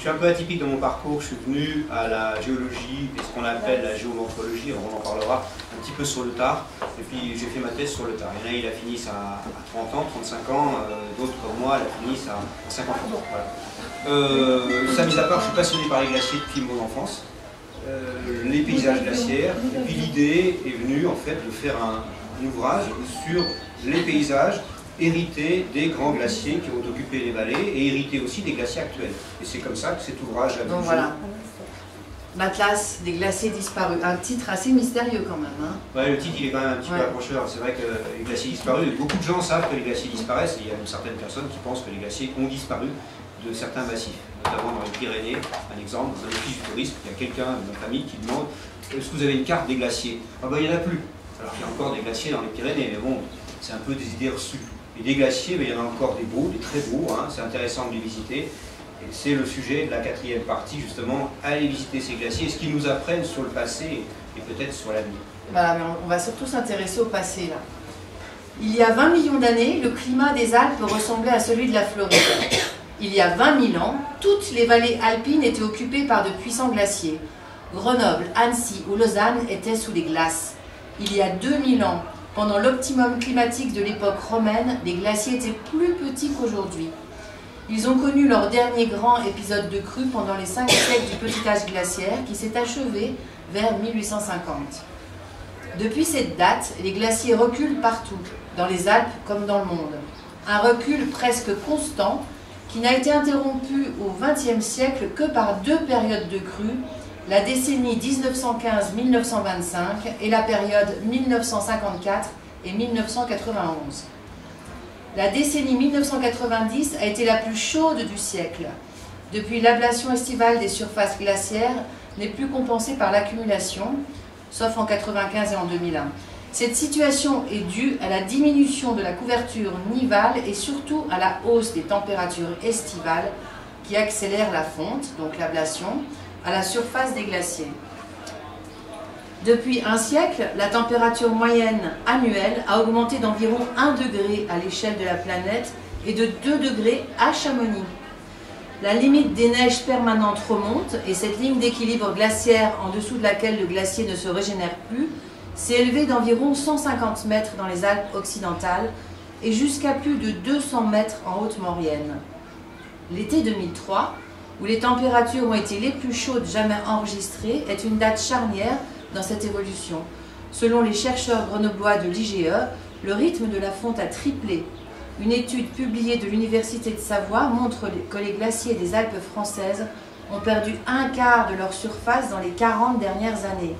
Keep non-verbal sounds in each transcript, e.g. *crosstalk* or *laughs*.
suis un peu atypique dans mon parcours. Je suis venu à la géologie et ce qu'on appelle la géomorphologie, on en parlera un petit peu sur le tard. Et puis j'ai fait ma thèse sur le tard. Il y en a, il a fini à, 30 ans, 35 ans, euh, d'autres comme moi, il a fini à 50 ans. Voilà. Euh, ça, mis à part, je suis passionné par les glaciers depuis mon enfance. Euh, les paysages glaciaires. Et puis l'idée est venue en fait de faire un, ouvrage sur les paysages hérités des grands glaciers qui ont occupé les vallées et hérités aussi des glaciers actuels. Et c'est comme ça que cet ouvrage a Donc voilà. L'Atlas des glaciers disparus, un titre assez mystérieux quand même. Hein. Ouais, le titre il est quand même un petit peu accrocheur. C'est vrai que les glaciers disparus, beaucoup de gens savent que les glaciers disparaissent. il y a une certaine personne qui pense que les glaciers ont disparu de certains massifs, notamment dans les Pyrénées. Un exemple, dans un office du tourisme, il y a quelqu'un de ma famille qui demande est-ce que vous avez une carte des glaciers? Ah ben il n'y en a plus. Alors qu'il y a encore des glaciers dans les Pyrénées, mais bon, c'est un peu des idées reçues. Et des glaciers, ben, il y en a encore des beaux, des très beaux, hein. c'est intéressant de les visiter. C'est le sujet de la quatrième partie, justement, aller visiter ces glaciers, ce qu'ils nous apprennent sur le passé et peut-être sur l'avenir. Voilà, mais on va surtout s'intéresser au passé là. Il y a 20 millions d'années, le climat des Alpes ressemblait à celui de la Floride. Il y a 20 000 ans, toutes les vallées alpines étaient occupées par de puissants glaciers. Grenoble, Annecy ou Lausanne étaient sous les glaces. Il y a 2000 ans, pendant l'optimum climatique de l'époque romaine, les glaciers étaient plus petits qu'aujourd'hui. Ils ont connu leur dernier grand épisode de crue pendant les cinq siècles du petit âge glaciaire qui s'est achevé vers 1850. Depuis cette date, les glaciers reculent partout, dans les Alpes comme dans le monde. Un recul presque constant qui n'a été interrompu au XXe siècle que par deux périodes de crue, la décennie 1915-1925 et la période 1954 et 1991. La décennie 1990 a été la plus chaude du siècle. Depuis l'ablation estivale des surfaces glaciaires n'est plus compensée par l'accumulation, sauf en 1995 et en 2001. Cette situation est due à la diminution de la couverture nivale et surtout à la hausse des températures estivales qui accélèrent la fonte, donc l'ablation, à la surface des glaciers. Depuis un siècle, la température moyenne annuelle a augmenté d'environ 1 degré à l'échelle de la planète et de 2 degrés à Chamonix. La limite des neiges permanentes remonte et cette ligne d'équilibre glaciaire en dessous de laquelle le glacier ne se régénère plus s'est élevé d'environ 150 mètres dans les Alpes occidentales et jusqu'à plus de 200 mètres en Haute-Maurienne. L'été 2003, où les températures ont été les plus chaudes jamais enregistrées, est une date charnière dans cette évolution. Selon les chercheurs grenoblois de l'IGE, le rythme de la fonte a triplé. Une étude publiée de l'Université de Savoie montre que les glaciers des Alpes françaises ont perdu un quart de leur surface dans les 40 dernières années.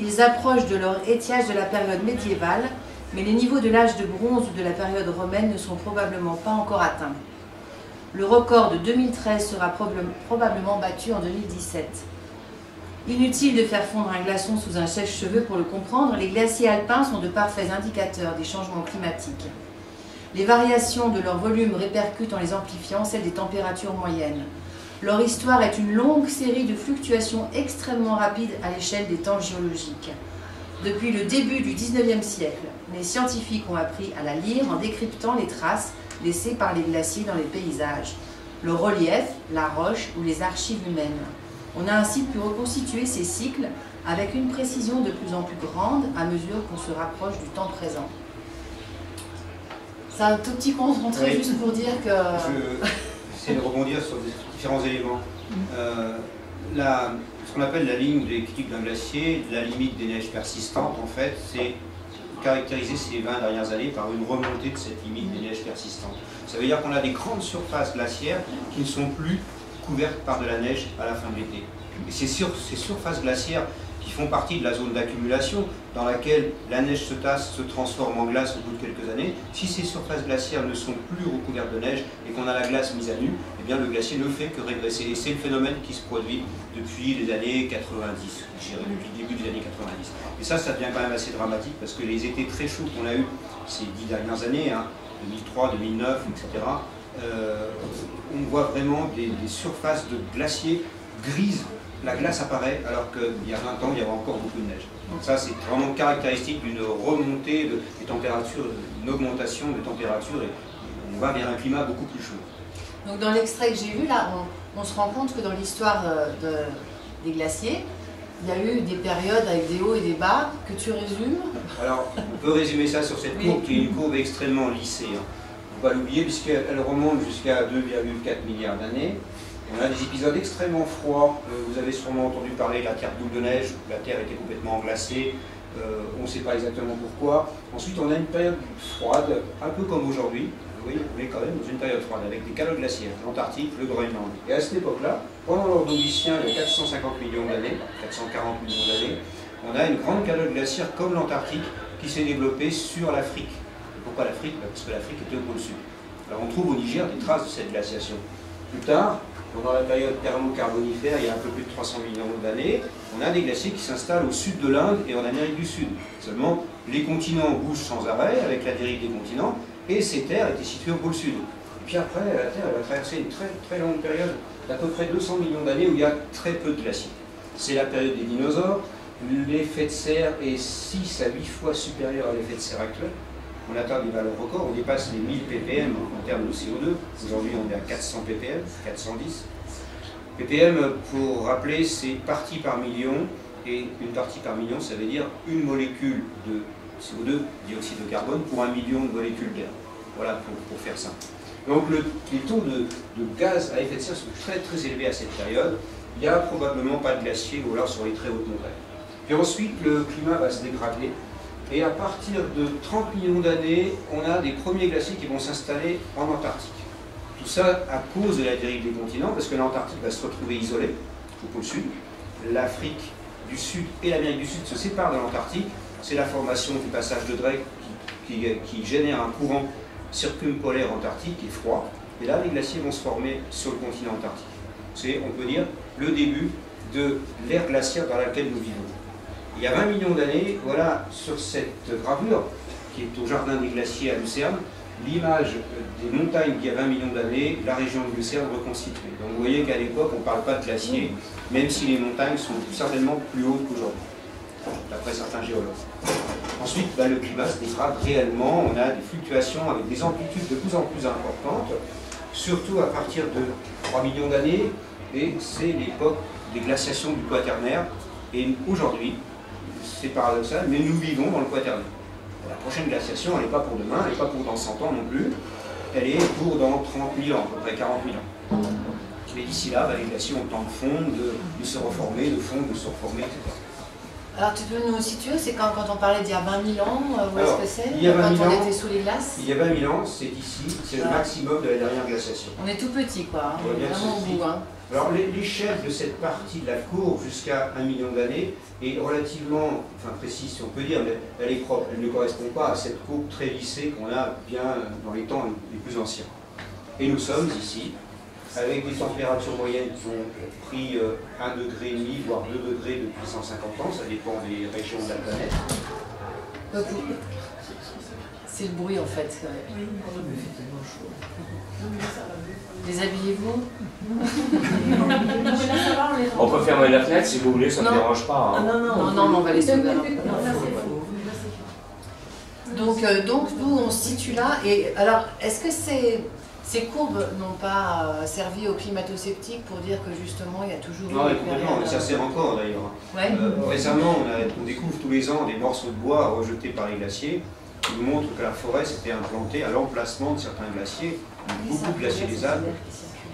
Ils approchent de leur étiage de la période médiévale, mais les niveaux de l'âge de bronze ou de la période romaine ne sont probablement pas encore atteints. Le record de 2013 sera probablement battu en 2017. Inutile de faire fondre un glaçon sous un sèche-cheveux pour le comprendre, les glaciers alpins sont de parfaits indicateurs des changements climatiques. Les variations de leur volume répercutent en les amplifiant celles des températures moyennes. Leur histoire est une longue série de fluctuations extrêmement rapides à l'échelle des temps géologiques. Depuis le début du 19e siècle, les scientifiques ont appris à la lire en décryptant les traces laissées par les glaciers dans les paysages, le relief, la roche ou les archives humaines. On a ainsi pu reconstituer ces cycles avec une précision de plus en plus grande à mesure qu'on se rapproche du temps présent. C'est un tout petit concentré juste pour dire que... Je de rebondir sur différents éléments. Euh, ce qu'on appelle la ligne de l'équilibre d'un glacier, la limite des neiges persistantes, en fait, c'est caractériser ces 20 dernières années par une remontée de cette limite des neiges persistantes. Ça veut dire qu'on a des grandes surfaces glaciaires qui ne sont plus couvertes par de la neige à la fin de l'été. Et ces surfaces glaciaires qui font partie de la zone d'accumulation dans laquelle la neige se tasse, se transforme en glace au bout de quelques années. Si ces surfaces glaciaires ne sont plus recouvertes de neige et qu'on a la glace mise à nu, eh bien le glacier ne fait que régresser. Et c'est le phénomène qui se produit depuis les années 90, je dirais depuis le début des années 90. Et ça, ça devient quand même assez dramatique parce que les étés très chauds qu'on a eu ces dix dernières années, 2003, 2009, etc., on voit vraiment des surfaces de glaciers grises la glace apparaît alors qu'il y a 20 ans, il y avait encore beaucoup de neige. Donc ça, c'est vraiment caractéristique d'une remontée des températures, d'une augmentation des températures et on va vers un climat beaucoup plus chaud. Donc dans l'extrait que j'ai vu, là, on, se rend compte que dans l'histoire euh, des glaciers, il y a eu des périodes avec des hauts et des bas que tu résumes? Alors, on peut résumer ça sur cette courbe qui est une courbe extrêmement lissée. Il ne faut pas l'oublier puisqu'elle remonte jusqu'à 2,4 milliards d'années. On a des épisodes extrêmement froids. Euh, vous avez sûrement entendu parler de la Terre boule de neige. La Terre était complètement glacée. Euh, on ne sait pas exactement pourquoi. Ensuite, on a une période froide, un peu comme aujourd'hui. Vous voyez, on est quand même dans une période froide, avec des calottes glaciaires, l'Antarctique, le Groenland. Et à cette époque-là, pendant l'Ordovicien, il y a 450 millions d'années, 440 millions d'années, on a une grande calotte glaciaire comme l'Antarctique qui s'est développée sur l'Afrique. Pourquoi l'Afrique? Bah, Parce que l'Afrique était au pôle sud. Alors on trouve au Niger des traces de cette glaciation. Plus tard, pendant la période thermocarbonifère, il y a un peu plus de 300 millions d'années, on a des glaciers qui s'installent au sud de l'Inde et en Amérique du Sud. Seulement, les continents bougent sans arrêt avec la dérive des continents, et ces terres étaient situées au pôle sud. Et puis après, la Terre va traverser une très, très longue période d'à peu près 200 millions d'années où il y a très peu de glaciers. C'est la période des dinosaures. L'effet de serre est 6 à 8 fois supérieur à l'effet de serre actuel on atteint des valeurs records, on dépasse les 1000 ppm en termes de CO2. Aujourd'hui, on est à 400 ppm, 410. ppm, pour rappeler, c'est partie par million, et une partie par million, ça veut dire une molécule de CO2, dioxyde de carbone, pour un million de molécules d'air. Voilà, pour, faire ça. Donc les taux de, gaz à effet de serre sont très très élevés à cette période. Il n'y a probablement pas de glacier ou alors sur les très hautes montagnes. Puis ensuite, le climat va se dégrader et à partir de 30 millions d'années, on a des premiers glaciers qui vont s'installer en Antarctique. Tout ça à cause de la dérive des continents, parce que l'Antarctique va se retrouver isolée au pôle sud. L'Afrique du Sud et l'Amérique du Sud se séparent de l'Antarctique. C'est la formation du passage de Drake qui, génère un courant circumpolaire antarctique et froid. Et là, les glaciers vont se former sur le continent antarctique. C'est, on peut dire, le début de l'ère glaciaire dans laquelle nous vivons il y a 20 millions d'années, voilà sur cette gravure qui est au Jardin des Glaciers à Lucerne, l'image des montagnes qui y a 20 millions d'années, la région de Lucerne reconstituée. Donc vous voyez qu'à l'époque, on ne parle pas de glaciers, même si les montagnes sont certainement plus hautes qu'aujourd'hui, d'après certains géologues. Ensuite, bah, le climat se dégrade réellement, on a des fluctuations avec des amplitudes de plus en plus importantes, surtout à partir de 3 millions d'années, et c'est l'époque des glaciations du quaternaire. Et aujourd'hui, c'est paradoxal, mais nous vivons dans le quaternaire. La prochaine glaciation, elle n'est pas pour demain, elle n'est pas pour dans 100 ans non plus, elle est pour dans 30 000 ans, à peu près 40 000 ans. Mais d'ici là, bah, les glaciers ont le temps de fondre, de, se reformer, de fondre, de se reformer, etc. Alors tu peux nous situer, c'est quand, quand on parlait d'il y a 20 000 ans, euh, où est-ce que c'est Quand on était sous les glaces Il y a 20 000 ans, c'est ici, c'est le ah. maximum de la dernière glaciation. On est tout petit quoi, hein. vraiment au bout. Hein. Alors l'échelle de cette partie de la courbe jusqu'à un million d'années est relativement enfin, précise si on peut dire, mais elle est propre. Elle ne correspond pas à cette courbe très lissée qu'on a bien dans les temps les plus anciens. Et nous sommes ici avec des températures moyennes qui ont pris 1,5 euh, degré, voire 2 degrés depuis 150 ans, ça dépend des régions de la planète. C'est le bruit en fait. Déshabillez-vous On peut fermer la fenêtre si vous voulez, ça ne dérange pas. Hein. Non, non, non, non, on va laisser ouvert. Donc, euh, donc, nous, on se situe là. Et alors, est-ce que ces, ces courbes n'ont pas euh, servi aux climato-sceptiques pour dire que justement, il y a toujours... Non, complètement, ça sert encore d'ailleurs. Euh, récemment, on, on, découvre tous les ans des morceaux de bois rejetés par les glaciers qui nous montrent que la forêt s'était implantée à l'emplacement de certains glaciers beaucoup glaciers des Alpes,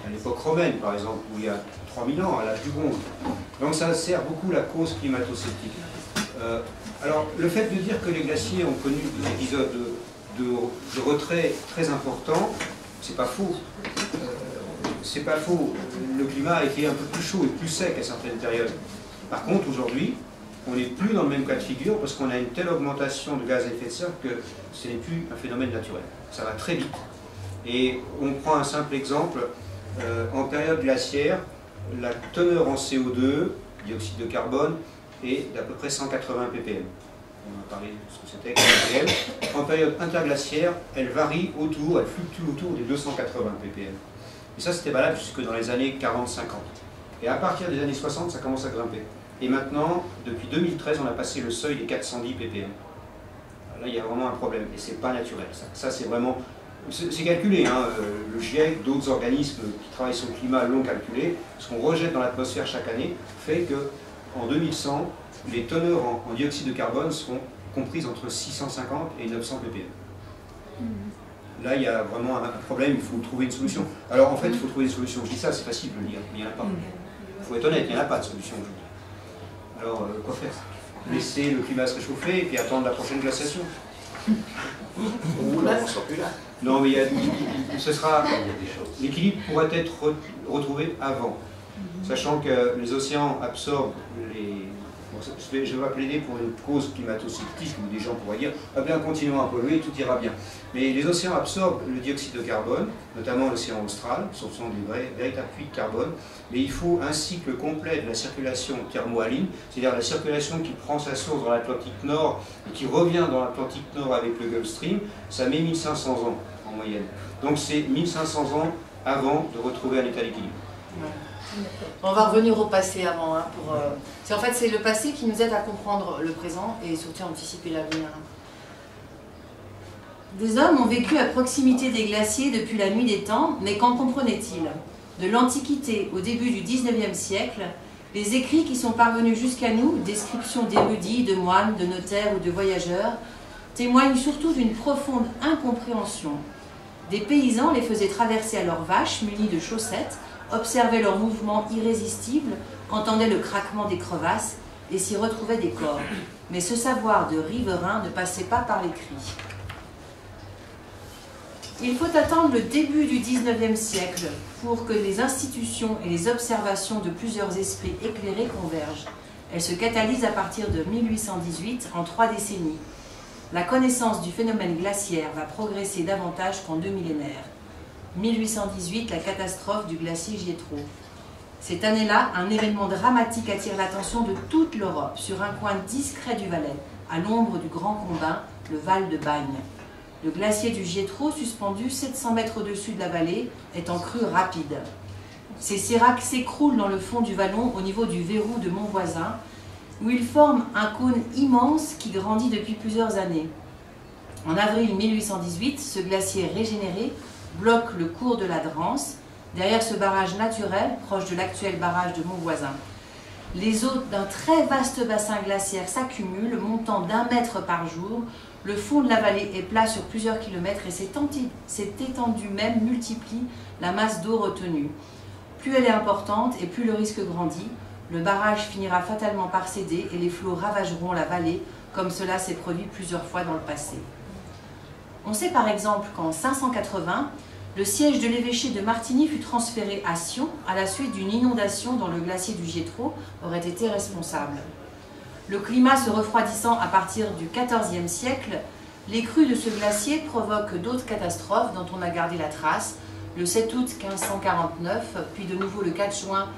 à l'époque romaine par exemple, où il y a 3000 ans, à l'âge du bronze. Donc ça sert beaucoup la cause climato-sceptique. Euh, alors le fait de dire que les glaciers ont connu des épisodes de, retrait très importants, c'est pas faux. Euh, c'est pas faux. Le climat a été un peu plus chaud et plus sec à certaines périodes. Par contre, aujourd'hui, on n'est plus dans le même cas de figure parce qu'on a une telle augmentation de gaz à effet de serre que ce n'est plus un phénomène naturel. Ça va très vite. Et on prend un simple exemple, euh, en période glaciaire, la teneur en CO2, dioxyde de carbone, est d'à peu près 180 ppm. On a parlé de ce que c'était ppm. En période interglaciaire, elle varie autour, elle fluctue autour des 280 ppm. Et ça, c'était valable jusque dans les années 40-50. Et à partir des années 60, ça commence à grimper. Et maintenant, depuis 2013, on a passé le seuil des 410 ppm. Là, il y a vraiment un problème, et c'est pas naturel. ça c'est vraiment c'est calculé, hein, le GIEC, d'autres organismes qui travaillent sur le climat l'ont calculé. Ce qu'on rejette dans l'atmosphère chaque année fait que en 2100, les teneurs en, dioxyde de carbone seront comprises entre 650 et 900 ppm. Là, il y a vraiment un problème, il faut trouver une solution. Alors en fait, il faut trouver une solution. Je dis ça, c'est facile de le dire, mais il n'y en a pas. Il faut être honnête, il n'y en a pas de solution aujourd'hui. Alors, euh, quoi faire? Laisser le climat se réchauffer et puis attendre la prochaine glaciation Ou là, on sera plus là. Non, mais il y a, ce sera. L'équilibre pourrait être retrouvé avant, sachant que les océans absorbent les, je vais, pas plaider pour une cause climato-sceptique où des gens pourraient dire ah bien continuons à polluer, tout ira bien. Mais les océans absorbent le dioxyde de carbone, notamment l'océan austral, ce sont des vrais, véritables puits de carbone, mais il faut un cycle complet de la circulation thermohaline, c'est-à-dire la circulation qui prend sa source dans l'Atlantique Nord et qui revient dans l'Atlantique Nord avec le Gulf Stream, ça met 1500 ans en moyenne. Donc c'est 1500 ans avant de retrouver un état d'équilibre. On va revenir au passé avant. Hein, pour, euh, En fait, c'est le passé qui nous aide à comprendre le présent et surtout à anticiper l'avenir. Des hommes ont vécu à proximité des glaciers depuis la nuit des temps, mais qu'en comprenaient-ils? De l'Antiquité au début du XIXe siècle, les écrits qui sont parvenus jusqu'à nous, descriptions d'érudits, de moines, de notaires ou de voyageurs, témoignent surtout d'une profonde incompréhension. Des paysans les faisaient traverser à leurs vaches munies de chaussettes observait leurs mouvements irrésistibles, entendait le craquement des crevasses et s'y retrouvait des corps. Mais ce savoir de riverain ne passait pas par les cris. Il faut attendre le début du XIXe siècle pour que les institutions et les observations de plusieurs esprits éclairés convergent. Elles se catalysent à partir de 1818 en trois décennies. La connaissance du phénomène glaciaire va progresser davantage qu'en deux millénaires. 1818, la catastrophe du glacier Gietro. Cette année-là, un événement dramatique attire l'attention de toute l'Europe sur un coin discret du Valais, à l'ombre du Grand Combin, le Val de Bagne. Le glacier du Gietro, suspendu 700 mètres au-dessus de la vallée, est en crue rapide. Ces séracs s'écroulent dans le fond du vallon au niveau du verrou de Montvoisin, où ils forment un cône immense qui grandit depuis plusieurs années. En avril 1818, ce glacier régénéré bloque le cours de la Drance, derrière ce barrage naturel, proche de l'actuel barrage de Montvoisin. Les eaux d'un très vaste bassin glaciaire s'accumulent, montant d'un mètre par jour. Le fond de la vallée est plat sur plusieurs kilomètres et cette étendue même multiplie la masse d'eau retenue. Plus elle est importante et plus le risque grandit, le barrage finira fatalement par céder et les flots ravageront la vallée, comme cela s'est produit plusieurs fois dans le passé. On sait par exemple qu'en 580, le siège de l'évêché de Martigny fut transféré à Sion à la suite d'une inondation dont le glacier du Gietro aurait été responsable. Le climat se refroidissant à partir du XIVe siècle, les crues de ce glacier provoquent d'autres catastrophes dont on a gardé la trace, le 7 août 1549, puis de nouveau le 4 juin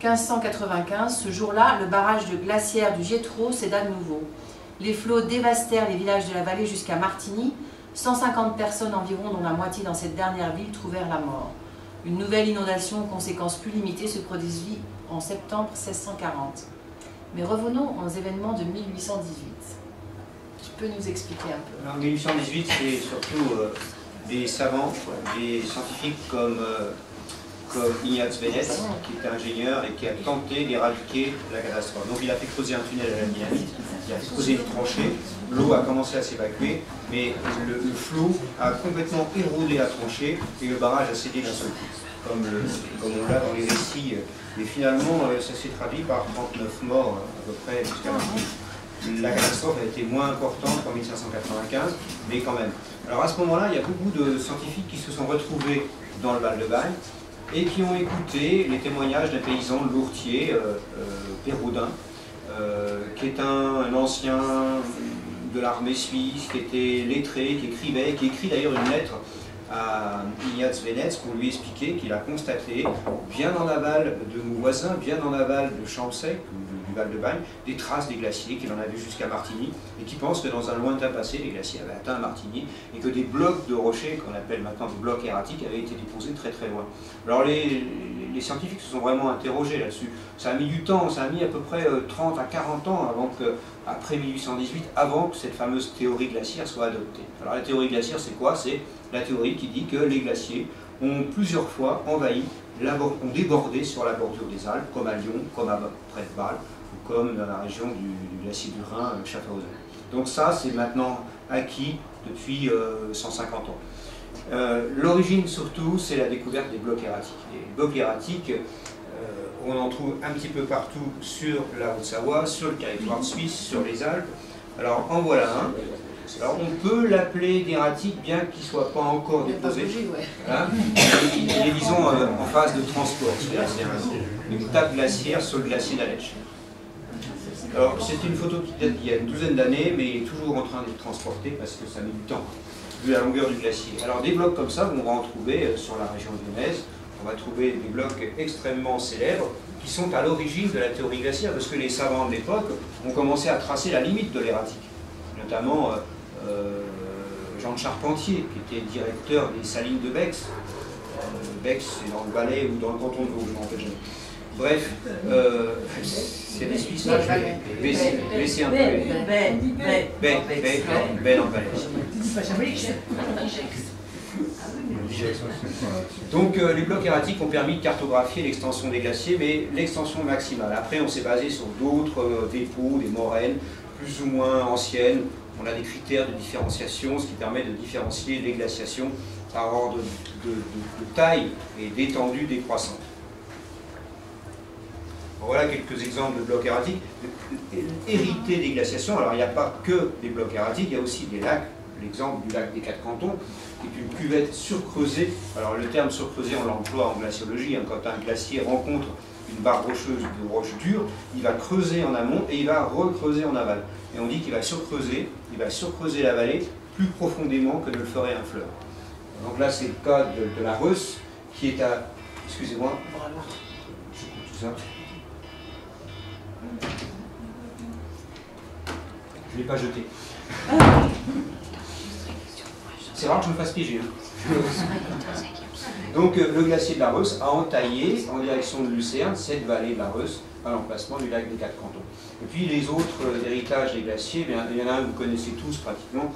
1595. Ce jour-là, le barrage de glaciaire du Gietro céda de nouveau. Les flots dévastèrent les villages de la vallée jusqu'à Martigny, 150 personnes environ, dont la moitié dans cette dernière ville, trouvèrent la mort. Une nouvelle inondation aux conséquences plus limitées se produisit en septembre 1640. Mais revenons aux événements de 1818. Tu peux nous expliquer un peu En 1818, c'est surtout euh, des savants, des scientifiques comme euh, comme Ignaz Benetz, qui était ingénieur et qui a tenté d'éradiquer la catastrophe. Donc il a fait creuser un tunnel à la dynamite, il a creuser une tranchée, l'eau a commencé à s'évacuer, mais le, flot a complètement érodé la tranchée et le barrage a cédé d'un seul coup, comme, on l'a dans les récits. Mais finalement, euh, ça s'est traduit par 39 morts à peu près jusqu'à la La catastrophe a été moins importante qu'en 1595, mais quand même. Alors à ce moment-là, il y a beaucoup de scientifiques qui se sont retrouvés dans le Val-de-Bagne et qui ont écouté les témoignages d'un paysan lourtier, euh, euh, Péroudin, euh, qui est un, ancien de l'armée suisse, qui était lettré, qui écrivait, qui écrit d'ailleurs une lettre à Ignaz Venetz pour lui expliquer qu'il a constaté, bien en aval de nos voisins, bien en aval de Champsec, Val-de-Bagne, des traces des glaciers qu'il en a vu jusqu'à Martigny, et qui pense que dans un lointain passé, les glaciers avaient atteint Martigny, et que des blocs de rochers, qu'on appelle maintenant des blocs erratiques, avaient été déposés très très loin. Alors les, scientifiques se sont vraiment interrogés là-dessus. Ça a mis du temps, ça a mis à peu près 30 à 40 ans avant que, après 1818, avant que cette fameuse théorie glaciaire soit adoptée. Alors la théorie glaciaire, c'est quoi? C'est la théorie qui dit que les glaciers ont plusieurs fois envahi, ont débordé sur la bordure des Alpes, comme à Lyon, comme à près de Bâle, comme dans la région du, glacier du Rhin, euh, Schaffhausen. Donc ça, c'est maintenant acquis depuis 150 euh, ans. Euh, l'origine surtout, c'est la découverte des blocs erratiques. Les blocs erratiques, on en trouve un petit peu partout sur la Haute-Savoie, sur le territoire suisse, sur les Alpes. Alors en voilà un. Alors on peut l'appeler d'erratique bien qu'il ne soit pas encore déposé. Il est disons euh, en phase de transport, c'est une tape glaciaire sur le glacier d'Alèche. Alors c'est une photo qui date d'il y a une douzaine d'années, mais il est toujours en train d'être transporté parce que ça met du temps, vu la longueur du glacier. Alors des blocs comme ça, on va en trouver euh, sur la région lyonnaise, on va trouver des blocs extrêmement célèbres qui sont à l'origine de la théorie glaciaire, parce que les savants de l'époque ont commencé à tracer la limite de l'erratique, notamment euh, euh, Jean Charpentier, qui était directeur des salines de Bex. Bex, c'est dans le Valais ou dans le canton de Vaud, je m'en rappelle jamais. Bref, euh, c'est des Suisses, là, je vais baisser un peu. Ben en. Donc les blocs erratiques ont permis de cartographier l'extension des glaciers, mais l'extension maximale. Après, on s'est basé sur d'autres dépôts, des moraines, plus ou moins anciennes, on a des critères de différenciation, ce qui permet de différencier les glaciations par ordre de, taille et d'étendue décroissante. Voilà quelques exemples de blocs erratiques. Hérité des glaciations, alors il n'y a pas que des blocs erratiques, il y a aussi des lacs. L'exemple du lac des Quatre Cantons, qui est une cuvette surcreusée. Alors le terme surcreusé, on l'emploie en glaciologie. Hein. quand un glacier rencontre une barre rocheuse de roche dure, il va creuser en amont et il va recreuser en aval. Et on dit qu'il va surcreuser, il va surcreuser la vallée plus profondément que ne le ferait un fleuve. Donc là, c'est le cas de, la Reuss, qui est à... Excusez-moi. Je coupe tout ça. Je ne l'ai pas jeté. C'est rare que je me fasse piéger. Hein. *laughs* Donc euh, le glacier de la Reuss a entaillé en direction de Lucerne cette vallée de la Reuss à l'emplacement du lac des Quatre Cantons. Et puis les autres euh, héritages des glaciers, il y en a un que vous connaissez tous pratiquement,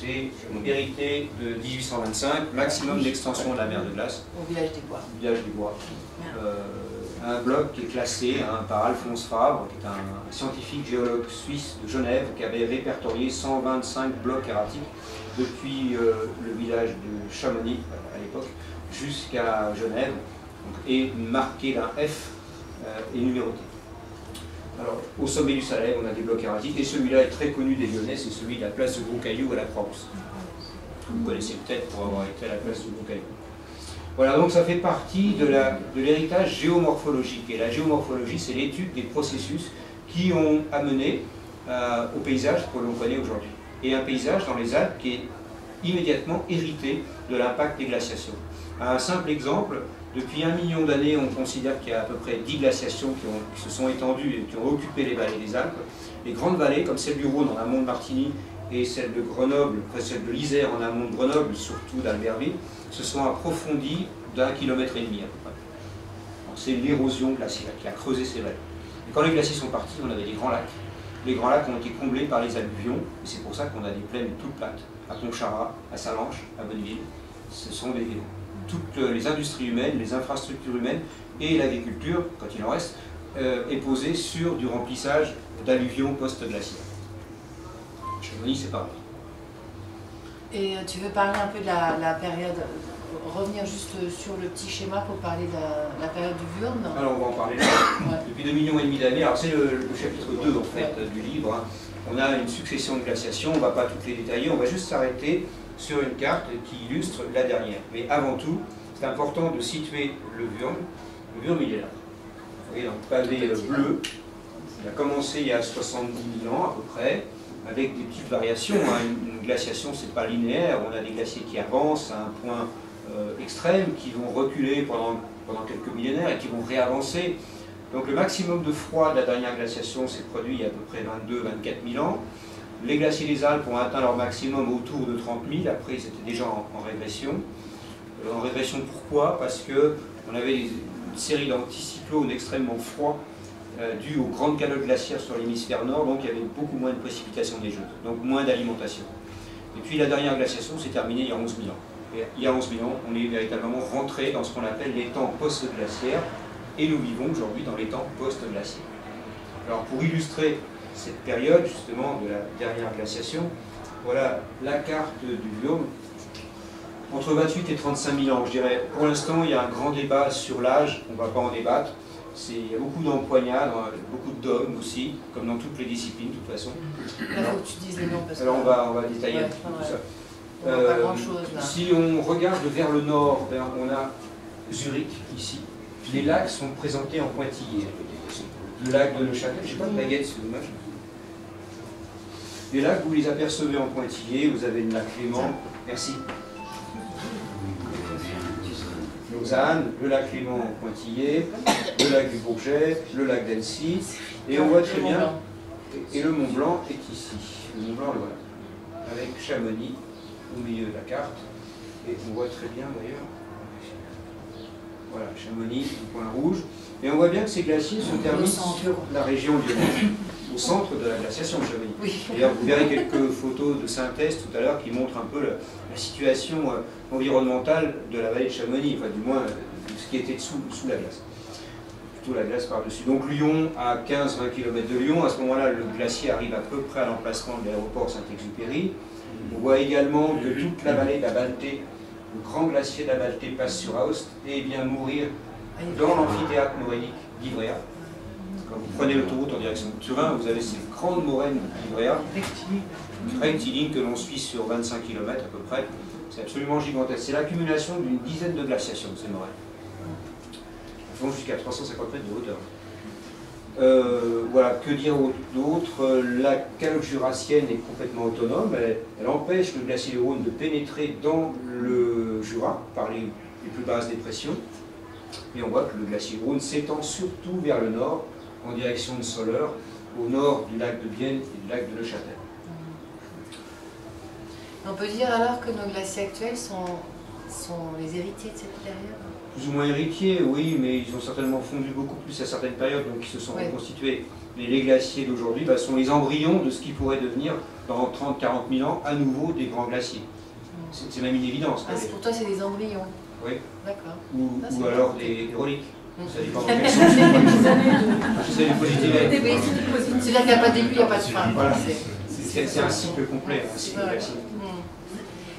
c'est hérité de 1825, maximum d'extension de la mer de glace. Au village des Bois. Au village des Bois. Euh, un bloc qui est classé hein, par Alphonse Fabre, qui est un scientifique géologue suisse de Genève, qui avait répertorié 125 blocs erratiques depuis le village de Chamonix à l'époque jusqu'à Genève, et marqué d'un F euh, et numéroté. Alors, au sommet du Salève, on a des blocs erratiques, et celui-là est très connu des Lyonnais, c'est celui de la place de Gros-Caillou à la Croix-Rousse. Vous connaissez peut-être pour avoir été à la place de Gros-Caillou. Voilà, donc ça fait partie de l'héritage géomorphologique. Et la géomorphologie, c'est l'étude des processus qui ont amené euh, au paysage que l'on connaît aujourd'hui. Et un paysage dans les Alpes qui est immédiatement hérité de l'impact des glaciations. Un simple exemple, depuis un million d'années, on considère qu'il y a à peu près 10 glaciations qui, se sont étendues et qui ont occupé les vallées des Alpes. Les grandes vallées, comme celle du Rhône en amont de Martigny et celle de Grenoble, celle de l'Isère en amont de Grenoble, surtout d'Albertville, se sont approfondies d'un kilomètre et demi à peu près. C'est l'érosion glaciaire qui a creusé ces vallées. Et quand les glaciers sont partis, on avait des grands lacs. Les grands lacs ont été comblés par les alluvions, et c'est pour ça qu'on a des plaines toutes plates, à Pontcharrat, à Salanches, à Bonneville. Ce sont des, toutes les industries humaines, les infrastructures humaines et l'agriculture, quand il en reste, euh, est posée sur du remplissage d'alluvions post-glaciaires. Chamonix, c'est pareil. Et euh, tu veux parler un peu de la, période, revenir juste sur le petit schéma pour parler de la, période du Wurm? Alors on va en parler Depuis 2 millions et demi d'années, alors c'est le, chapitre 2 en fait du livre, hein. on a une succession de glaciations, on ne va pas toutes les détailler, on va juste s'arrêter sur une carte qui illustre la dernière. Mais avant tout, c'est important de situer le Wurm. Le Wurm, il est là. Vous voyez, dans le pavé euh, bleu, il a commencé il y a 70 000 ans à peu près, avec des petites variations. Hein. Une, glaciation, ce n'est pas linéaire. On a des glaciers qui avancent à un point euh, extrême, qui vont reculer pendant, pendant quelques millénaires et qui vont réavancer. Donc le maximum de froid de la dernière glaciation s'est produit il y a à peu près 22-24 000 ans. Les glaciers des Alpes ont atteint leur maximum autour de 30 000, après ils étaient déjà en, régression. Euh, en régression pourquoi? Parce qu'on avait une série d'anticyclones extrêmement froids euh, dus aux grandes calottes glaciaires sur l'hémisphère nord, donc il y avait beaucoup moins de précipitations neigeuses, donc moins d'alimentation. Et puis la dernière glaciation s'est terminée il y a 11 000 ans. Et il y a 11 000 ans, on est véritablement rentré dans ce qu'on appelle les temps post-glaciaires, et nous vivons aujourd'hui dans les temps post-glaciaires. Alors pour illustrer cette période justement de la dernière glaciation, voilà la carte du biome. Entre 28 et 35 000 ans, je dirais. Pour l'instant, il y a un grand débat sur l'âge, on ne va pas en débattre. Il y a beaucoup d'empoignades, beaucoup de dogmes aussi, comme dans toutes les disciplines de toute façon. Là, faut que tu dises les noms. Parce Alors on va, on va détailler tout ça. Euh, grand chose, là. Si on regarde vers le nord, ben, on a Zurich ici, les lacs sont présentés en pointillés. Le lac de Neuchâtel, je n'ai pas de baguette, c'est dommage. Les lacs, vous les apercevez en pointillés, vous avez le lac Clément, merci. Lausanne, le lac Clément en pointillé, le lac du Bourget, le lac d'Annecy, et on voit très bien, et le Mont Blanc est ici. Le Mont Blanc, le voilà, avec Chamonix au milieu de la carte, et on voit très bien d'ailleurs voilà, Chamonix, le point rouge. Et on voit bien que ces glaciers se terminent sur la région lyonnaise, au centre de la glaciation de Chamonix. D'ailleurs, vous verrez quelques photos de synthèse tout à l'heure qui montrent un peu la, situation euh, environnementale de la vallée de Chamonix, enfin du moins euh, ce qui était sous, sous la glace. Plutôt la glace par-dessus. Donc Lyon, à 15-20 km de Lyon, à ce moment-là, le glacier arrive à peu près à l'emplacement de l'aéroport Saint-Exupéry. On voit également que toute la vallée de la Baltée le grand glacier d'Amalté passe sur Aoste et vient mourir dans l'amphithéâtre morénique d'Ivrea. Quand vous prenez l'autoroute en direction de Turin, vous avez cette grande moraine d'Ivrea, rectiligne que l'on suit sur 25 km à peu près. C'est absolument gigantesque. C'est l'accumulation d'une dizaine de glaciations, ces moraines. Elles font jusqu'à 350 mètres de hauteur. Euh, voilà, que dire d'autre? La calotte jurassienne est complètement autonome. Elle, empêche le glacier du Rhône de pénétrer dans le Jura par les, plus basses dépressions. Et on voit que le glacier du Rhône s'étend surtout vers le nord, en direction de Soleure, au nord du lac de Bienne et du lac de Neuchâtel. On peut dire alors que nos glaciers actuels sont, sont les héritiers de cette période? Plus ou moins héritiers, oui, mais ils ont certainement fondu beaucoup plus à certaines périodes, donc ils se sont reconstitués. Mais les glaciers d'aujourd'hui bah, sont les embryons de ce qui pourrait devenir, dans 30-40 000 ans, à nouveau des grands glaciers. C'est même une évidence. Ah, pour toi, c'est des embryons? Oui. D'accord. Ou, ah, alors des, reliques. Ça dépend de C'est-à-dire qu'il n'y a pas de début, il n'y a pas de fin. C'est un cycle complet, un cycle glacier.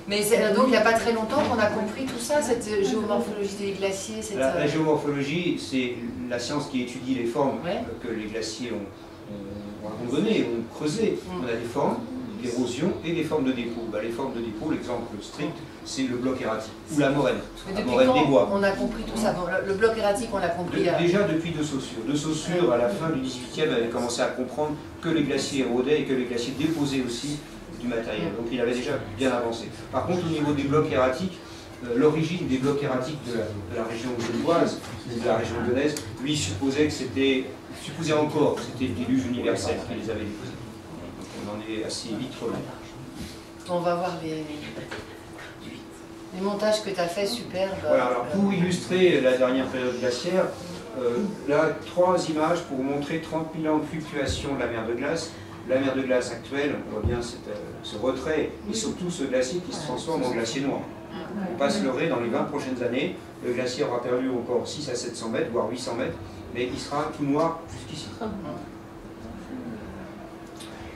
Mais donc il n'y a pas très longtemps qu'on a compris tout ça, cette géomorphologie des glaciers la, euh, géomorphologie, c'est la science qui étudie les formes que les glaciers ont, ont, données, ont creusées. Mm. On a des formes d'érosion et des formes de dépôt. Bah, les formes de dépôt, l'exemple strict, c'est le bloc erratique ou la moraine. la moraine des bois. On a compris tout ça. le, bloc erratique, on l'a compris. déjà depuis De Saussure. De Saussure, à la fin du XVIIIe, avait commencé à comprendre que les glaciers érodaient et que les glaciers déposaient aussi matériel. Donc il avait déjà bien avancé. Par contre, au niveau des blocs erratiques, euh, l'origine des blocs erratiques de la, région genevoise, de la région lyonnaise, lui supposait que c'était, supposait encore que c'était le déluge universel qui les avait déposés. Est assez vite revenu. On va voir les, les montages que tu as fait superbes. Voilà, alors pour illustrer la dernière période glaciaire, euh, là, trois images pour vous montrer 30 000 ans de fluctuation de la mer de glace la mer de glace actuelle, on voit bien euh, ce retrait, et surtout ce glacier qui se transforme en glacier noir. On passe le Ré dans les 20 prochaines années, le glacier aura perdu encore 6 à 700 mètres, voire 800 mètres, mais il sera tout noir jusqu'ici.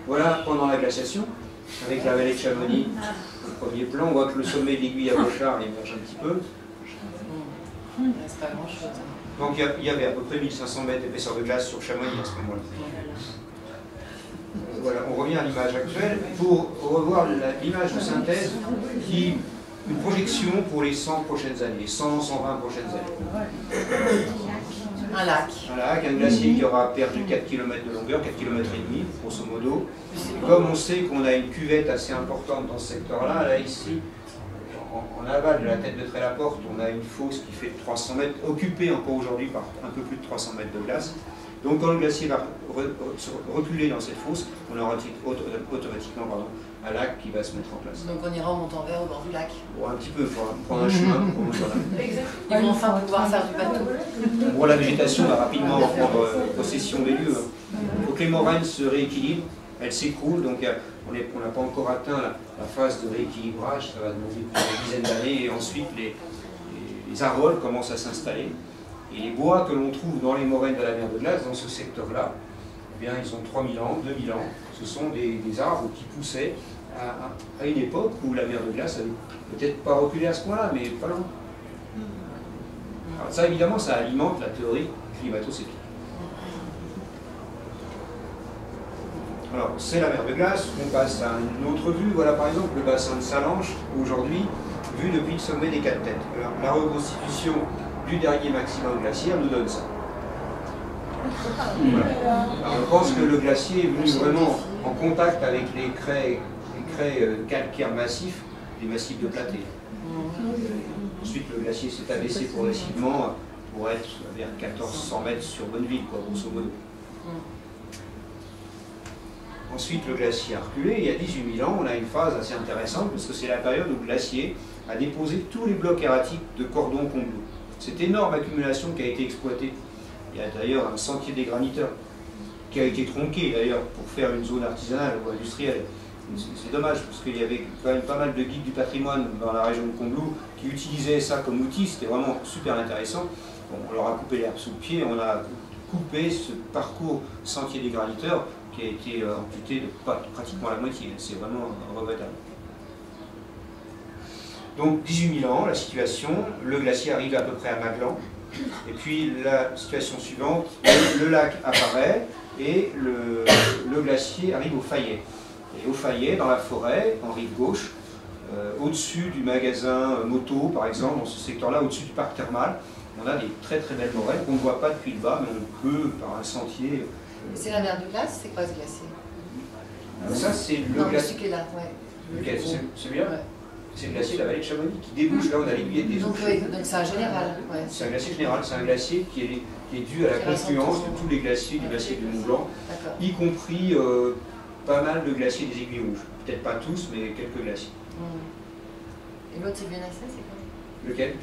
Voilà pendant la glaciation, avec la vallée de Chamonix, le premier plan, on voit que le sommet de l'aiguille à Bochard émerge un petit peu. Donc il y avait à peu près 1500 mètres d'épaisseur de glace sur Chamonix à ce moment-là voilà, on revient à l'image actuelle pour revoir l'image de synthèse qui une projection pour les 100 prochaines années, 100, 120 prochaines années. Un lac. Un lac, un glacier qui aura perdu 4 km de longueur, 4 km et demi, grosso modo. comme on sait qu'on a une cuvette assez importante dans ce secteur-là, là ici, en, aval de la tête de Trélaporte, on a une fosse qui fait 300 mètres, occupée encore aujourd'hui par un peu plus de 300 mètres de glace. Donc quand le glacier va reculer dans cette fosse, on aura automatiquement un lac qui va se mettre en place. Donc on ira en montant vers au bord du lac bon, Un petit peu, il faudra prendre un chemin pour monter *laughs* Ils vont enfin pouvoir faire du bateau. Bon, la végétation va rapidement prendre euh, possession des lieux. Il faut que les moraines se rééquilibrent, elles s'écroulent, donc euh, on n'a pas encore atteint la, phase de rééquilibrage, ça va demander une dizaine d'années, et ensuite les, les, arôles commencent à s'installer. Et les bois que l'on trouve dans les moraines de la mer de glace, dans ce secteur-là, eh bien, ils ont 3000 ans, 2000 ans. Ce sont des, arbres qui poussaient à, une époque où la mer de glace avait peut-être pas reculé à ce point-là, mais pas loin. Alors ça, évidemment, ça alimente la théorie climato-sceptique. Alors, c'est la mer de glace, on passe à une autre vue. Voilà par exemple le bassin de Salange, aujourd'hui, vu depuis le sommet des quatre têtes. la reconstitution du dernier maximum glaciaire nous donne ça. Alors, on pense que le glacier est venu vraiment en contact avec les craies, euh, calcaires massifs, les massifs de Platé. Ensuite, le glacier s'est abaissé progressivement pour être vers 1400 mètres sur Bonneville, quoi, grosso modo. Ensuite, le glacier a reculé. Il y a 18 000 ans, on a une phase assez intéressante parce que c'est la période où le glacier a déposé tous les blocs erratiques de cordon Combloux. Cette énorme accumulation qui a été exploitée. Il y a d'ailleurs un sentier des graniteurs qui a été tronqué d'ailleurs pour faire une zone artisanale ou industrielle. C'est dommage parce qu'il y avait quand même pas mal de guides du patrimoine dans la région de Combloux qui utilisaient ça comme outil, c'était vraiment super intéressant. on leur a coupé l'herbe sous le pied, on a coupé ce parcours sentier des graniteurs qui a été euh, amputé de pratiquement la moitié. C'est vraiment regrettable. Donc 18 000 ans, la situation, le glacier arrive à peu près à Maglan, et puis la situation suivante, le lac apparaît et le, glacier arrive au Fayet. Et au Fayet, dans la forêt, en rive gauche, euh, au-dessus du magasin moto, par exemple, dans ce secteur-là, au-dessus du parc thermal, on a des très très belles moraines qu'on ne voit pas depuis le bas, mais on peut, par un sentier, c'est la mer de glace C'est quoi ce glacier? Ça, c'est le glacier. qui est là, ouais. Lequel Celui-là C'est le glacier de la vallée de Chamonix qui débouche là, on a l'aiguille des Donc, oui, c'est un général. Ouais. C'est un glacier général, c'est un glacier qui est, qui est dû à la confluence de tous les glaciers du glacier du Mont Blanc, y compris euh, pas mal de glaciers des aiguilles rouges. Peut-être pas tous, mais quelques glaciers. Et l'autre, c'est Bionacé, c'est quoi? Lequel?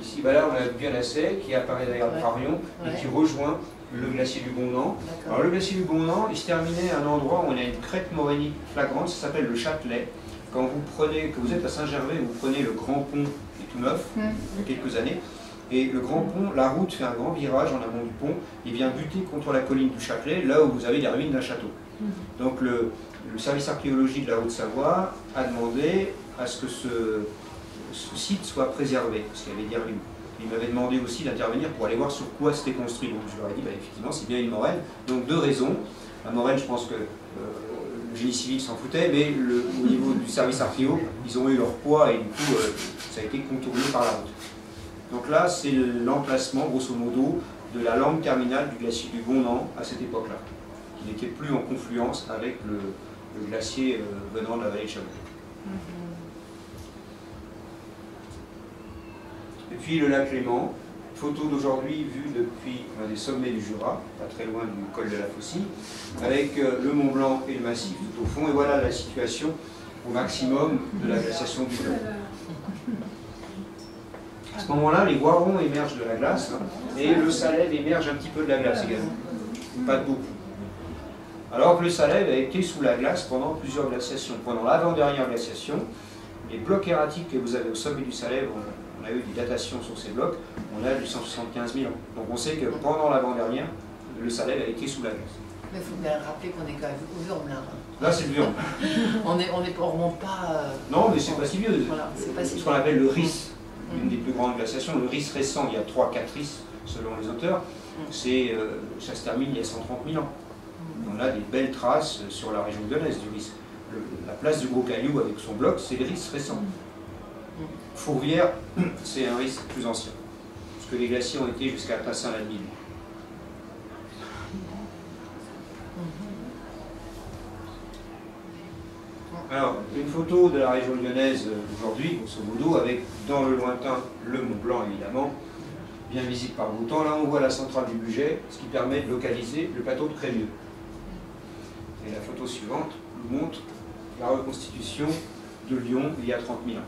Ici, bah là, on a Bionacé qui apparaît derrière le Parion et qui rejoint le glacier du Bondan. Alors le glacier du Bondan, il se terminait à un endroit où on a une crête morainique flagrante, ça s'appelle le Châtelet. Quand vous prenez, que vous êtes à Saint-Gervais, vous prenez le grand pont qui est tout neuf, hmm. il y a quelques années, et le grand pont, la route fait un grand virage en amont du pont, il vient buter contre la colline du Châtelet, là où vous avez les ruines d'un château. Hmm. Donc le, service archéologique de la Haute-Savoie a demandé à ce que ce, site soit préservé, parce qu'il y avait des. Il m'avait demandé aussi d'intervenir pour aller voir sur quoi c'était construit. Donc je leur ai dit, bah, effectivement, c'est bien une moraine. Donc deux raisons. La moraine, je pense que euh, le génie civil s'en foutait, mais au niveau du service archéo, ils ont eu leur poids et du coup, euh, ça a été contourné par la route. Donc là, c'est l'emplacement, grosso modo, de la langue terminale du glacier du Bondan à cette époque-là, n'était plus en confluence avec le, glacier euh, venant de la vallée de Chamonix. Mhm. Et puis le lac Léman, photo d'aujourd'hui vue depuis un des sommets du Jura, pas très loin du col de la Faucille, avec euh, le Mont Blanc et le massif tout au fond. Et voilà la situation au maximum de la glaciation du globe. À ce moment-là, les Guarons émergent de la glace et le Salève émerge un petit peu de la glace également. Pas de beaucoup. Alors que le Salève a été sous la glace pendant plusieurs glaciations. Pendant l'avant-dernière glaciation, les blocs erratiques que vous avez au sommet du Salève on a eu des datations sur ces blocs, on a du 175 000 ans. Donc on sait que pendant l'avant-dernière, le Salève a été sous la glace. Mais il faut bien rappeler qu'on est quand même au Vurm là. Là c'est le Vurm. *laughs* on ne on remonte pas. Euh, non, mais c'est pas si vieux. Voilà, c'est pas si Ce qu'on appelle le RIS, mm. une des plus grandes glaciations. Le RIS récent, il y a 3-4 RIS selon les auteurs. Mm. C'est, euh, ça se termine il y a 130 000 ans. Mm. On a des belles traces sur la région de l'Est du RIS. la place du Gros Caillou avec son bloc, c'est le RIS récent. Fourvière, *coughs* c'est un risque plus ancien, parce que les glaciers ont été jusqu'à tassin la mine. Alors, une photo de la région lyonnaise d'aujourd'hui, grosso modo, avec dans le lointain le Mont Blanc évidemment, bien visible par beau temps. Là, on voit la centrale du budget, ce qui permet de localiser le plateau de Crémieux. Et la photo suivante nous montre la reconstitution de Lyon il y a 30 000 ans,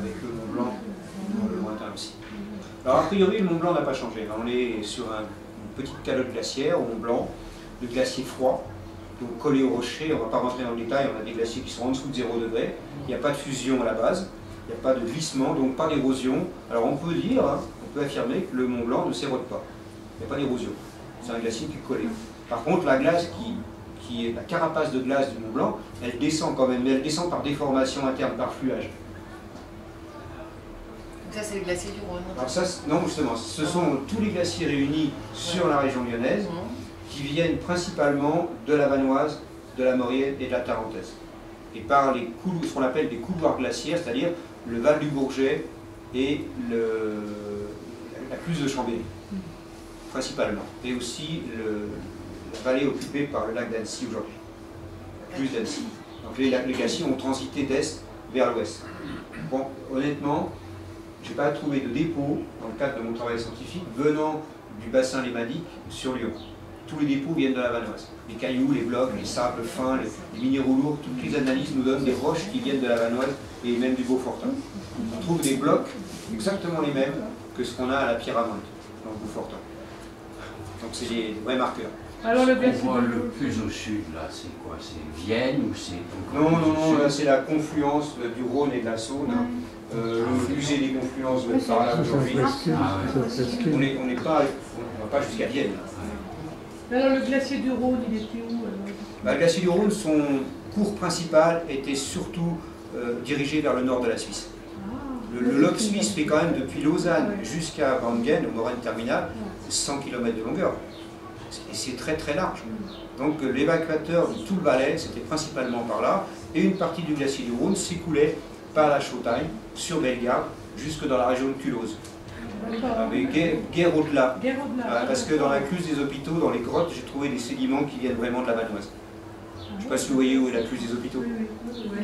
avec le Mont Blanc dans le lointain aussi. Alors, a priori, le Mont Blanc n'a pas changé. On est sur un- une petite calotte glaciaire au Mont Blanc, de glacier froid, donc collé au rocher. On ne va pas rentrer dans le détail, on a des glaciers qui sont en dessous de 0 degré. Il n'y a pas de fusion à la base, il n'y a pas de glissement, donc pas d'érosion. Alors, on peut dire, hein, on peut affirmer que le Mont Blanc ne s'érode pas. Il n'y a pas d'érosion. C'est un glacier qui est collé. Par contre, la glace qui, qui est la carapace de glace du Mont Blanc, elle descend quand même, mais elle descend par déformation interne, par fluage. Donc ça, c'est le glacier du Rhône. Alors ça, non, justement, ce sont tous les glaciers réunis sur la région lyonnaise qui viennent principalement de la Vanoise, de la Maurienne et de la Tarentaise. Et par les couloirs, ce qu'on appelle des couloirs glaciaires, c'est-à-dire le Val du Bourget et le, la Cluse de Chambéry, principalement. Et aussi le- vallée occupée par le lac d'Annecy aujourd'hui, Cluse d'Annecy. Donc les, les glaciers ont transité d'est vers l'ouest. Bon, honnêtement, je n'ai pas trouvé de dépôt, dans le cadre de mon travail scientifique, venant du bassin lémadique sur Lyon. Tous les dépôts viennent de la Vanoise. Les cailloux, les blocs, les sables fins, les, les minéraux lourds, toutes les analyses nous donnent des roches qui viennent de la Vanoise et même du Beaufortin. On trouve des blocs exactement les mêmes que ce qu'on a à la Pyramide, dans le Beaufortin. Donc c'est des vrais marqueurs. Alors le voit le plus au sud, là, c'est quoi? C'est Vienne ou c'est... Non, non, non, là c'est la confluence euh, du Rhône et de la Saône. Euh, le musée des confluences doit être par là aujourd'hui. Ah ouais. On n'est on pas, on va pas jusqu'à Vienne. Alors le glacier du Rhône, il était où alors Bah, le glacier du Rhône, son cours principal était surtout euh, dirigé vers le nord de la Suisse. Ah, Le, le lobe suisse fait quand même depuis Lausanne jusqu'à Wangen, au Moraine terminal, 100 km de longueur. Et c'est très très large. Donc euh, l'évacuateur de tout le Valais, c'était principalement par là, et une partie du glacier du Rhône s'écoulait par la Chautagne, sur Bellegarde, jusque dans la région de Culose. D'accord. Mais guère, guère au-delà. Guerre au-delà. Euh, Parce que dans la cluse des hôpitaux, dans les grottes, j'ai trouvé des sédiments qui viennent vraiment de la Vanoise. Je ne sais pas si vous voyez où est la cluse des hôpitaux.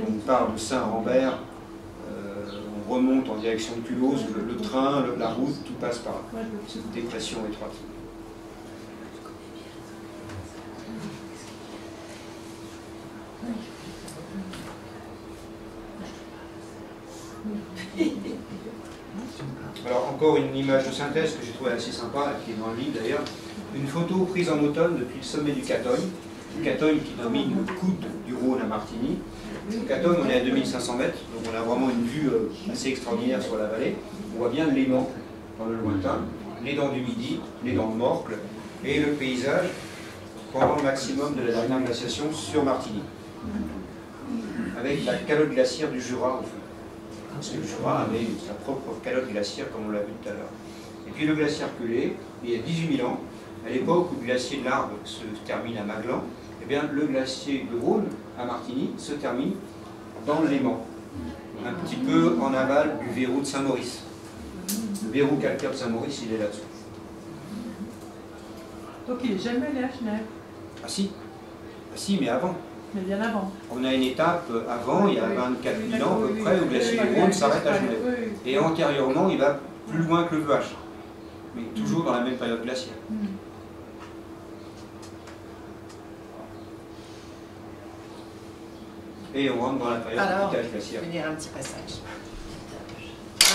On part de Saint-Rambert, euh, on remonte en direction de Culose, le, le train, le- la route, tout passe par cette dépression étroite. Alors encore une image de synthèse que j'ai trouvée assez sympa, qui est dans le livre d'ailleurs. Une photo prise en automne depuis le sommet du Catogne. Le Catogne qui domine le coude du Rhône à Martigny. Catogne, on est à 2500 mètres, donc on a vraiment une vue euh, assez extraordinaire sur la vallée. On voit bien Léman dans le lointain, les dents du Midi, les dents de Morcle, et le paysage pendant le maximum de la dernière glaciation sur Martigny. Avec la calotte glaciaire du Jura au fond. Parce que le Jura avait sa propre calotte glaciaire comme on l'a vu tout à l'heure. Et puis le glacier Culé, il y a 18 000 ans, à l'époque où le glacier de l'Arve se termine à Maglan, eh bien, le glacier de Rhône à Martigny se termine dans Léman, un petit peu en aval du verrou de Saint-Maurice. Le verrou calcaire de Saint-Maurice, il est là-dessous. Donc il est jamais allé à Genève, Ah si Ah si, mais avant. Mais bien avant. On a une étape avant, il y a Oui, 24 oui, 000 ans à peu oui, près, oui, où le glacier oui, du oui, Rhône oui, s'arrête à Genève. oui, oui. Et antérieurement, il va plus loin que le Vache, mais toujours dans la même période glaciaire. Hmm. Et on rentre dans la période Alors, Je un petit passage.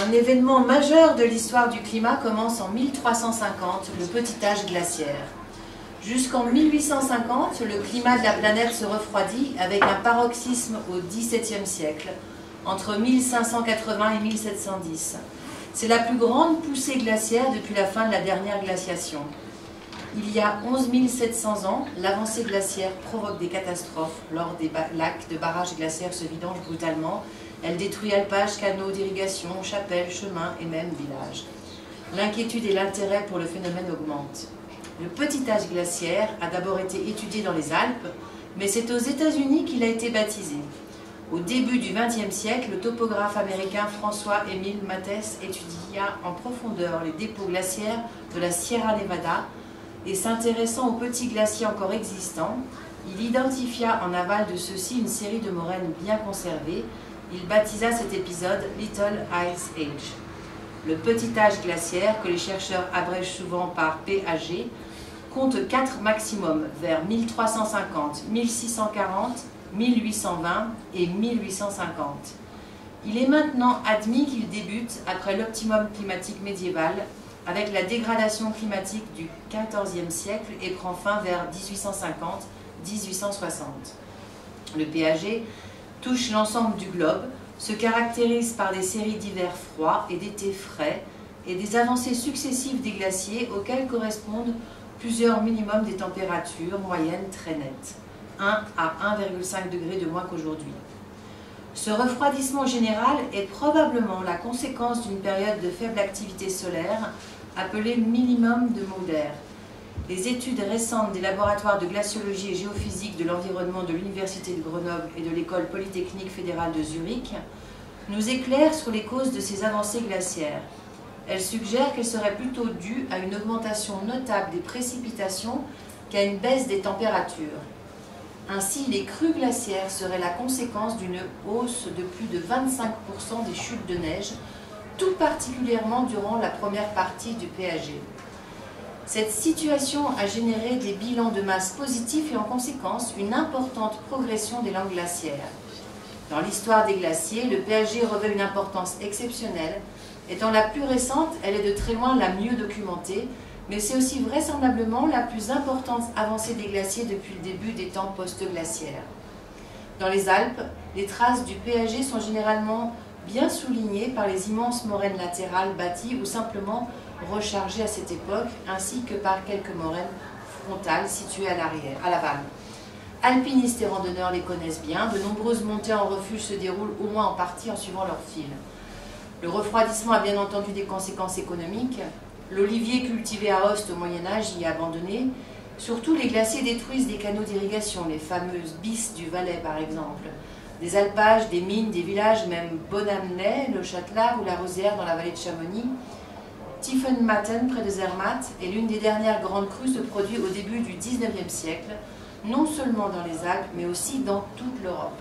Un événement majeur de l'histoire du climat commence en 1350, le petit âge glaciaire. Jusqu'en 1850, le climat de la planète se refroidit avec un paroxysme au XVIIe siècle, entre 1580 et 1710. C'est la plus grande poussée glaciaire depuis la fin de la dernière glaciation. Il y a 11 700 ans, l'avancée glaciaire provoque des catastrophes lors des lacs de barrages glaciaires se vidant brutalement. Elle détruit alpages, canaux d'irrigation, chapelles, chemins et même villages. L'inquiétude et l'intérêt pour le phénomène augmentent. Le petit âge glaciaire a d'abord été étudié dans les Alpes, mais c'est aux États-Unis qu'il a été baptisé. Au début du XXe siècle, le topographe américain François-Émile Mathès étudia en profondeur les dépôts glaciaires de la Sierra Nevada et s'intéressant aux petits glaciers encore existants, Il identifia en aval de ceux-ci une série de moraines bien conservées. Il baptisa cet épisode Little Ice Age. Le petit âge glaciaire, que les chercheurs abrègent souvent par PAG, compte quatre maximums vers 1350, 1640, 1820 et 1850. Il est maintenant admis qu'il débute après l'optimum climatique médiéval avec la dégradation climatique du XIVe siècle et prend fin vers 1850-1860. Le PAG touche l'ensemble du globe, se caractérise par des séries d'hivers froids et d'étés frais et des avancées successives des glaciers auxquelles correspondent plusieurs minimums des températures moyennes très nettes, 1 à 1,5 degré de moins qu'aujourd'hui. Ce refroidissement général est probablement la conséquence d'une période de faible activité solaire appelée minimum de Mauder. Les études récentes des laboratoires de glaciologie et géophysique de l'environnement de l'Université de Grenoble et de l'École polytechnique fédérale de Zurich nous éclairent sur les causes de ces avancées glaciaires. Elles suggèrent qu'elles seraient plutôt dues à une augmentation notable des précipitations qu'à une baisse des températures. Ainsi, les crues glaciaires seraient la conséquence d'une hausse de plus de 25% des chutes de neige, tout particulièrement durant la première partie du PAG. Cette situation a généré des bilans de masse positifs et en conséquence une importante progression des langues glaciaires. Dans l'histoire des glaciers, le PAG revêt une importance exceptionnelle. Étant la plus récente, elle est de très loin la mieux documentée, mais c'est aussi vraisemblablement la plus importante avancée des glaciers depuis le début des temps post-glaciaires. Dans les Alpes, les traces du PAG sont généralement bien soulignées par les immenses moraines latérales bâties ou simplement rechargées à cette époque, ainsi que par quelques moraines frontales situées à l'arrière, à l'aval. Alpinistes et randonneurs les connaissent bien, de nombreuses montées en refuge se déroulent au moins en partie en suivant leur fil. Le refroidissement a bien entendu des conséquences économiques. L'olivier cultivé à Host au Moyen Âge y est abandonné. Surtout, les glaciers détruisent des canaux d'irrigation, les fameuses bis du Valais par exemple. Des alpages, des mines, des villages, même Bonamlay, le Châtelard ou la Rosière dans la vallée de Chamonix. Tiefenmatten, près de Zermatt, est l'une des dernières grandes crues se produit au début du 19e siècle, non seulement dans les Alpes, mais aussi dans toute l'Europe.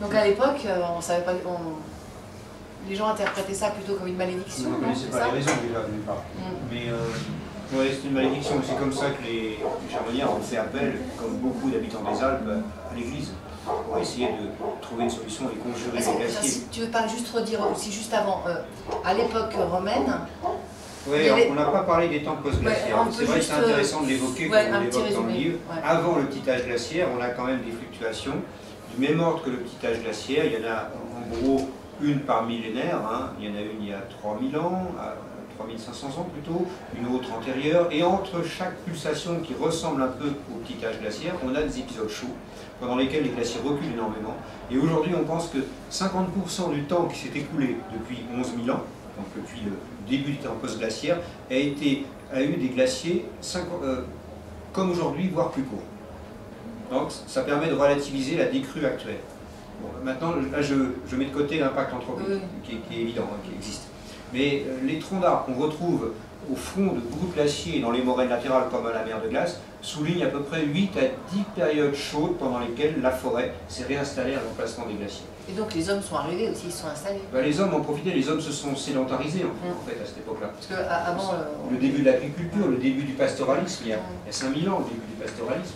Donc à l'époque, euh, on savait pas, les gens interprétaient ça plutôt comme une malédiction. On ne connaissait c'est pas les raisons déjà, d'une part. Mm. Mais euh, ouais, c'est une malédiction. C'est comme ça que les, Chamonniers ont fait appel, comme beaucoup d'habitants des Alpes, à l'église pour essayer de trouver une solution et conjurer les glaciers. si tu veux pas juste redire aussi juste avant, euh, à l'époque romaine, Oui, on n'a pas parlé des temps post-glaciaires. Ouais, c'est vrai que c'est intéressant de l'évoquer ouais, comme on l'évoque dans le livre. ouais. Avant le petit âge glaciaire, on a quand même des fluctuations du même ordre que le petit âge glaciaire. Il y en a en gros une par millénaire. hein. Il y en a une il y a 3000 ans, à 3500 ans plutôt, une autre antérieure. Et entre chaque pulsation qui ressemble un peu au petit âge glaciaire, on a des épisodes chauds pendant lesquels les glaciers reculent énormément. Et aujourd'hui, on pense que 50% du temps qui s'est écoulé depuis 11 000 ans, donc depuis le début du temps post-glaciaire, a, a eu des glaciers 50 euh, comme aujourd'hui, voire plus courts. Donc ça permet de relativiser la décrue actuelle. Bon, maintenant, là, je, je mets de côté l'impact anthropique, Oui. qui, est- qui est évident, hein, qui existe. Mais euh, les troncs d'arbres qu'on retrouve au fond de groupes glaciers et dans les moraines latérales comme à la mer de glace soulignent à peu près 8 à 10 périodes chaudes pendant lesquelles la forêt s'est réinstallée à l'emplacement des glaciers. et donc les hommes sont arrivés aussi, ils se sont installés. Ben, les hommes en profitaient, les hommes se sont sédentarisés en fait, Mm. en fait, à cette époque-là. Parce Le début de l'agriculture, le début du pastoralisme, il y a, il y a 5000 ans, le début du pastoralisme.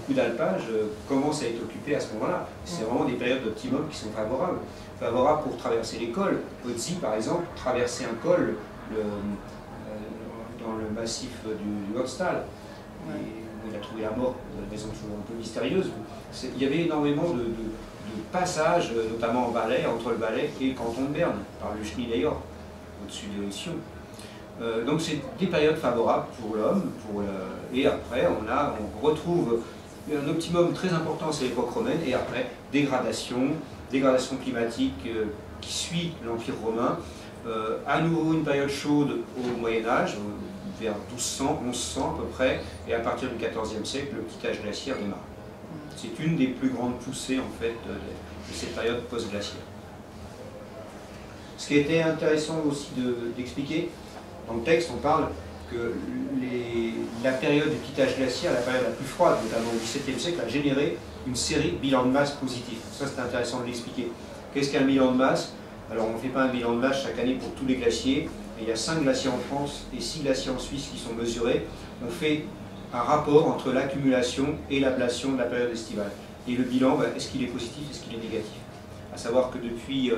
Beaucoup d'alpages euh, commencent à être occupés à ce moment-là. C'est vraiment des périodes d'optimum qui sont favorables. Favorables pour traverser les cols. Otzi, par exemple, traverser un col le- euh, dans le massif du, du où il a trouvé la mort, de raison toujours un peu mystérieuse. Il y avait énormément de, de- de passages, euh, notamment en Valais, entre le Valais et le canton de Berne, par le Schneedayor, au-dessus de Sion. Euh, donc c'est des périodes favorables pour l'homme, et après on, a, on retrouve un optimum très important, c'est l'époque romaine, et après dégradation, dégradation climatique euh, qui suit l'Empire romain, Euh, à nouveau une période chaude au Moyen Âge, au- vers 1200, 1100 à peu près, et à partir du XIVe siècle, le petit âge glaciaire démarre. C'est une des plus grandes poussées en fait de, cette période post-glaciaire. Ce qui était intéressant aussi de- d'expliquer, dans le texte, on parle que la période du quittage glaciaire, la période la plus froide, notamment au XVIIe siècle, a généré une série de bilans de masse positifs. Ça, c'est intéressant de l'expliquer. Qu'est-ce qu'un bilan de masse? Alors, on ne fait pas un bilan de masse chaque année pour tous les glaciers. il y a 5 glaciers en France et 6 glaciers en Suisse qui sont mesurés. On fait un rapport entre l'accumulation et l'ablation de la période estivale. Et le bilan, bah, est-ce qu'il est positif, est-ce qu'il est négatif? À savoir que depuis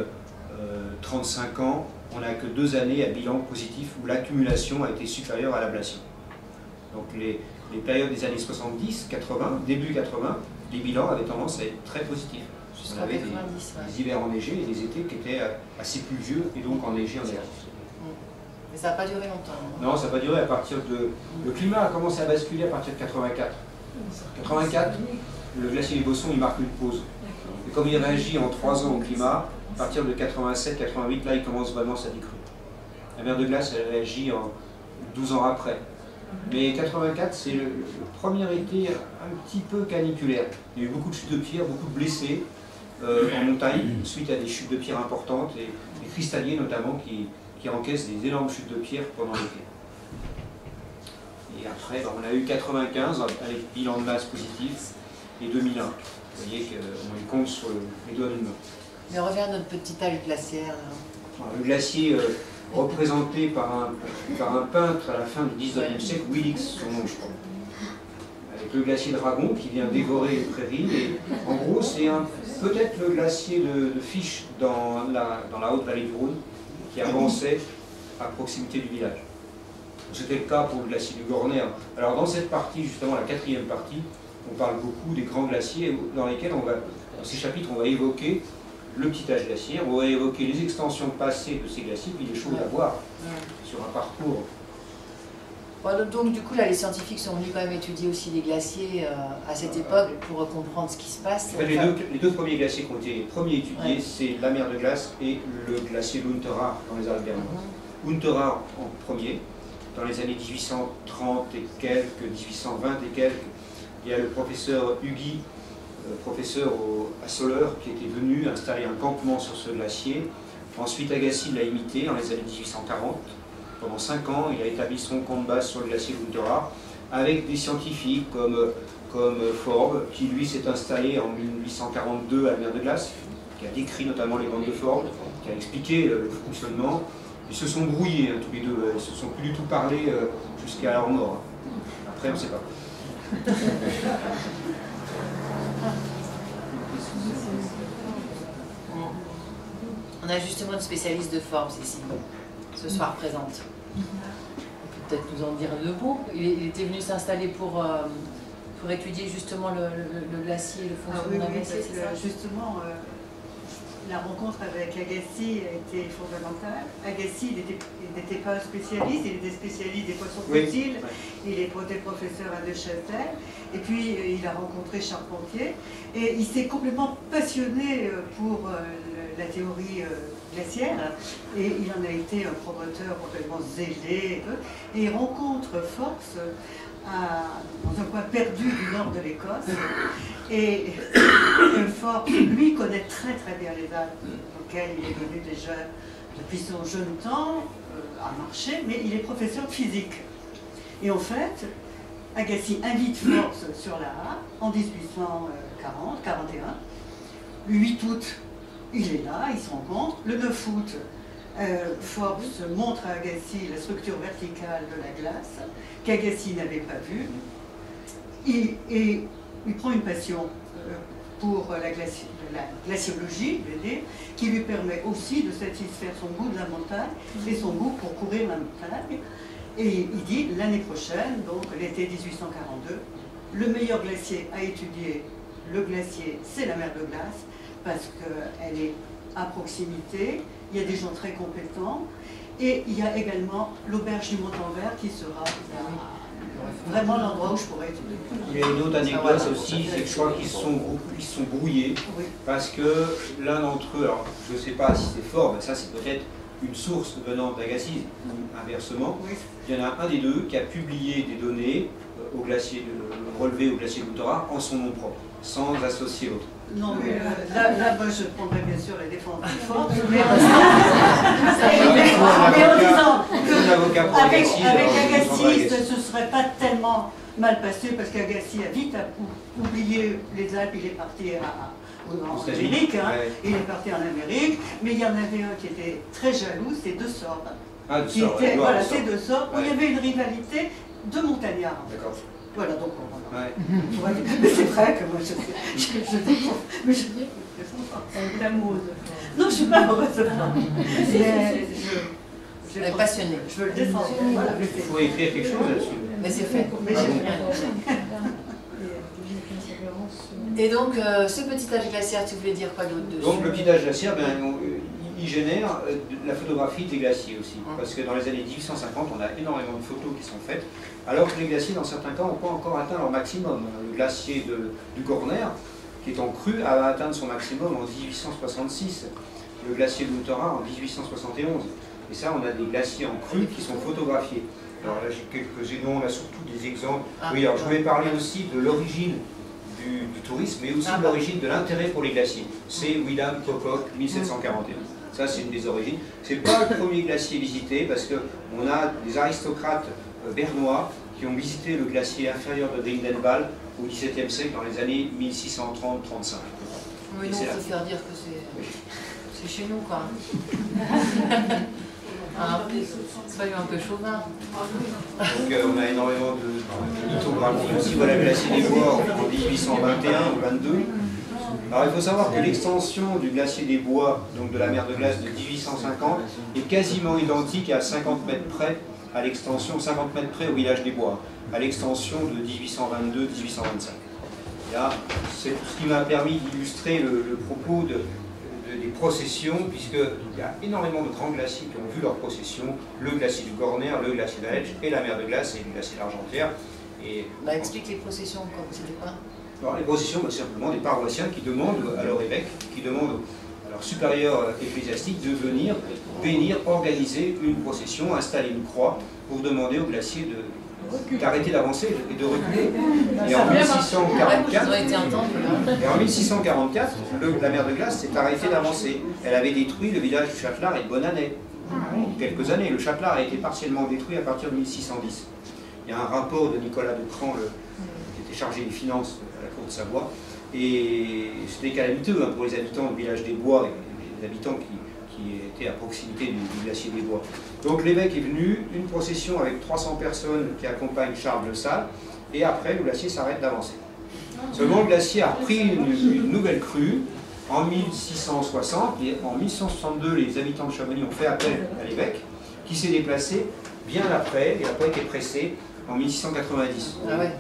35 euh, ans, on n'a que deux années à bilan positif où l'accumulation a été supérieure à l'ablation. Donc les, périodes des années 70, 80, début 80, les bilans avaient tendance à être très positifs. On avait des, hivers enneigés et des étés qui étaient euh, assez pluvieux et donc enneigés en hiver. Mais ça n'a pas duré longtemps. Hein. Non, ça n'a pas duré à partir de... Le climat a commencé à basculer à partir de 84. 84, le glacier des Bossons, il marque une pause. Et comme il réagit en 3 ans au climat, à partir de 87-88, là, il commence vraiment sa décrue. La mer de glace, elle réagit en 12 ans après. Mais 84, c'est le, premier été un petit peu caniculaire. Il y a eu beaucoup de chutes de pierre, beaucoup de blessés euh, en montagne, suite à des chutes de pierre importantes, et des cristalliers notamment qui, qui encaissent des énormes chutes de pierre pendant l'été. Et après, ben, on a eu 95 avec bilan de masse positif et 2001. Vous voyez qu'on compte sur les doigts d'une main. Mais on revient à notre petit âge glaciaire. Le glacier euh, représenté par un, par un peintre à la fin du 19e siècle, Willix, son nom je crois. Avec le glacier Dragon qui vient dévorer les prairies. Et en gros, c'est peut-être le glacier de, de Fiche dans la, dans la haute vallée du Rhône qui avançait à proximité du village. C'était le cas pour le glacier du Gorner. Alors dans cette partie, justement la quatrième partie, on parle beaucoup des grands glaciers dans lesquels on va, dans ces chapitres, on va évoquer le petit âge glaciaire, on va évoquer les extensions passées de ces glaciers, puis les choses à voir sur un parcours. donc du coup, là, les scientifiques sont venus quand même étudier aussi les glaciers euh, à cette époque pour comprendre ce qui se passe. les, deux, premiers glaciers qui ont été premiers étudiés, c'est la mer de glace et le glacier Lunterar dans les Alpes bernoises. Mhm. en premier, dans les années 1830 et quelques, 1820 et quelques, il y a le professeur Hugui euh, professeur à Soleure qui était venu installer un campement sur ce glacier. Ensuite, Agassiz l'a imité dans les années 1840. Pendant cinq ans, il a établi son camp de base sur le glacier Lundera avec des scientifiques comme, comme Forbes, qui lui s'est installé en 1842 à la mer de glace, qui a décrit notamment les bandes de Forbes, qui a expliqué euh, le fonctionnement. Ils se sont brouillés hein, tous les deux, ils se sont plus du tout parlé euh, jusqu'à leur mort. Après, on ne sait pas. *laughs* On a justement une spécialiste de Forbes ici, ce soir présente. Peut-être nous en dire deux mots. Il était venu s'installer pour, euh, pour étudier justement le, glacier, le fonctionnement ah, oui, oui, Justement, euh, la rencontre avec Agassi a été fondamentale. Agassi n'était pas un spécialiste, il était spécialiste des poissons fossiles, il est professeur à Neuchâtel, et puis euh, il a rencontré Charpentier, et il s'est complètement passionné euh, pour euh, la théorie glaciaire, et il en a été un promoteur complètement zélé, et il rencontre Force dans un coin perdu du nord de l'Écosse. Et Fort, lui, connaît très très bien les Alpes, auxquelles il est venu déjà depuis son jeune temps euh, à marcher, mais il est professeur de physique. Et en fait, Agassi invite Force sur la Harpe en 1840, 41. Le 8 août, il est là, ils se rencontrent. Le 9 août, euh, Forbes montre à Agassi la structure verticale de la glace qu'Agassi n'avait pas vue. Et, il prend une passion euh, pour la, glaciologie, qui lui permet aussi de satisfaire son goût de la montagne et son goût pour courir la montagne. Et il dit l'année prochaine, donc l'été 1842, le meilleur glacier à étudier, le glacier, c'est la mer de glace, parce qu'elle est à proximité, il y a des gens très compétents, et il y a également l'auberge du Montanvert qui sera vraiment l'endroit où je pourrais étudier. Il y a une autre anecdote aussi, c'est que je crois qu'ils sont, ils sont brouillés, parce que l'un d'entre eux, alors je ne sais pas si c'est fort, mais ça c'est peut-être une source venant d'Agassiz, ou inversement, il y en a un des deux qui a publié des données au glacier, relevé au glacier Loutora en son nom propre, sans associer l'autre. Non, mais euh, là, là, moi, je prendrais bien sûr la défense plus forte, mais, en disant avec, avec Agassi, ce ne serait pas tellement mal passé parce qu'Agassi a vite ou- oublié les Alpes, il est parti à, en Amérique, hein. ouais. il est parti en Amérique, mais il y en avait un qui était très jaloux, c'est De Sorbe, Ah, de ouais, voilà, c'est. De Sorbe, où il y Ouais. avait une rivalité de montagnards. D'accord. Voilà, donc. Ouais. Ouais, Mais c'est vrai que moi je, je, je défends. Mais je la mode. Non, je suis pas amoureuse de. Mais je, Elle est passionnée. je veux le défendre. Voilà, Il faut écrire quelque chose là-dessus. Mais c'est fait. mais Ah j'ai bon Et donc, euh, ce petit âge glaciaire, tu voulais dire quoi d'autre dessus Donc le petit âge glaciaire, ben, on- euh, il génère euh, la photographie des glaciers aussi. Hum. Parce que dans les années 1850, on a énormément de photos qui sont faites, alors que les glaciers, dans certains cas, n'ont pas encore atteint leur maximum. Le glacier de- du Gorner, qui est en crue, a atteint son maximum en 1866. Le glacier de Mouterin en 1871. Et ça, on a des glaciers en crue qui sont photographiés. Alors là, j'ai quelques noms, on a surtout des exemples. Ah, oui, alors je voulais d'accord. parler aussi de l'origine du, du tourisme, mais aussi Ah, de l'origine de l'intérêt pour les glaciers. C'est William Pocock, 1741. Ça, c'est une des origines. C'est pas le premier glacier visité, parce qu'on a des aristocrates bernois qui ont visité le glacier inférieur de Grindelwald au XVIIe siècle, dans les années 1630-35. Oui, non, faut faire dire que c'est c'est chez nous, quoi. Hein *laughs* Soyons un peu chauvin. Donc euh, on a énormément de, de lithographies aussi. Voilà le glacier des Bois en 1821 ou 22. Alors il faut savoir que l'extension du glacier des Bois, donc de la mer de glace de 1850, est quasiment identique à 50 mètres près à l'extension, 50 mètres près au village des Bois, à l'extension de 1822-1825. Là, c'est tout ce qui m'a permis d'illustrer le, le propos de, de- des processions, puisqu'il y a énormément de grands glaciers qui ont vu leurs processions, le glacier du Gorner, le glacier d'Alège et la mer de glace et le glacier d'Argentière. Et Bah, explique les processions, comme c'était quoi alors, les processions, bah, c'est simplement des paroissiens qui demandent à leur évêque, qui demandent leur supérieur ecclésiastique de venir bénir, organiser une procession, installer une croix pour demander au glacier de- d'arrêter d'avancer et de reculer. Et en Ouais, 1644, ils ont été un temple. hein. et en 1644, le- la mer de glace s'est arrêtée d'avancer. Elle avait détruit le village du Châtelard et de Bonanay. En quelques années, le Châtelard a été partiellement détruit à partir de 1610. Il y a un rapport de Nicolas de Cran, le- qui était chargé des finances à la cour de Savoie, et c'était calamiteux hein, pour les habitants du village des Bois et les habitants qui, qui étaient à proximité du, du glacier des Bois. Donc l'évêque est venu, une procession avec 300 personnes qui accompagnent Charles de Sales, et après le glacier s'arrête d'avancer. Seulement, le glacier a pris une, une nouvelle crue en 1660 et en 1662, les habitants de Chamonix ont fait appel à l'évêque qui s'est déplacé bien après et n'a pas été pressé en 1690. Ah ouais.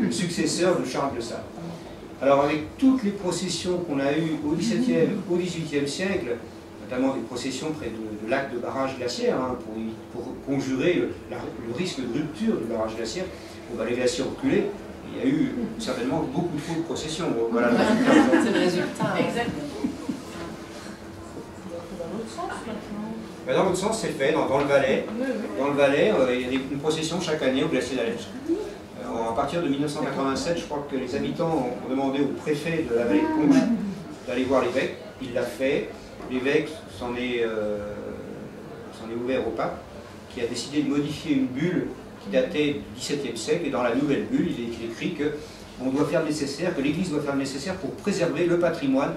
Le successeur de Charles de Sales. Alors, avec toutes les processions qu'on a eues au XVIIe, au XVIIIe siècle, notamment des processions près de, de lacs de barrages glaciaires, hein, pour, conjurer le, la- le risque de rupture du barrage glaciaire, on va les glaciers reculer. Il y a eu certainement beaucoup trop de processions. Voilà le *laughs* résultat. C'est le résultat. Exactement. Mais dans l'autre sens, c'est fait, dans, dans le Valais. Dans le Valais, euh, il y a une procession chaque année au glacier d'Alège. Euh, à partir de 1987, je crois que les habitants ont demandé au préfet de la vallée de Conche d'aller voir l'évêque. Il l'a fait. L'évêque s'en est, euh, s'en est ouvert au pape, qui a décidé de modifier une bulle qui datait du XVIIe siècle. Et dans la nouvelle bulle, il est écrit que on doit faire le nécessaire, que l'Église doit faire le nécessaire pour préserver le patrimoine,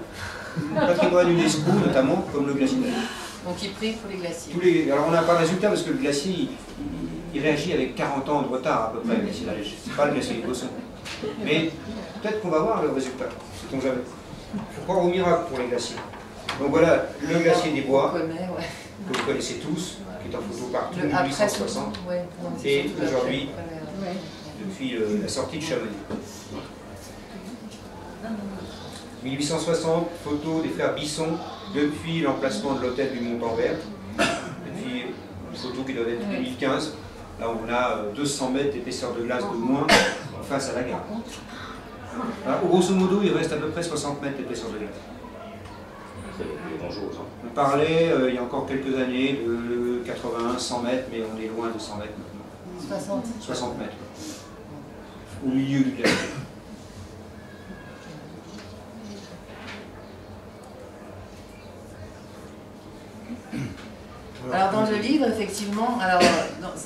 le patrimoine UNESCO notamment, comme le glacier. Donc il prie pour les glaciers. Tous les... Alors on n'a pas le résultat parce que le glacier, il, il- il réagit avec 40 ans de retard à peu près. C'est pas le glacier de Bosson. Mais peut-être qu'on va voir le résultat, sait-on jamais. Je crois au miracle pour les glaciers. Donc voilà, le glacier des On bois, connaît, ouais. que vous connaissez tous, qui est en photo partout, Le après, 1860, ouais, non, c'est Et aujourd'hui, Ouais. depuis euh, la sortie de Chamonix. 1860, photo des frères Bisson depuis l'emplacement de l'hôtel du Mont-Envers. Et puis une photo qui doit être 2015. Là, on a euh, 200 mètres d'épaisseur de glace de moins face à la gare. Alors, grosso modo, il reste à peu près 60 mètres d'épaisseur de glace. Hein. On parlait euh, il y a encore quelques années de 81, 100 mètres, mais on est loin de 100 mètres maintenant. 60. 60 mètres. Au milieu du glacier. Dans le livre, effectivement, alors,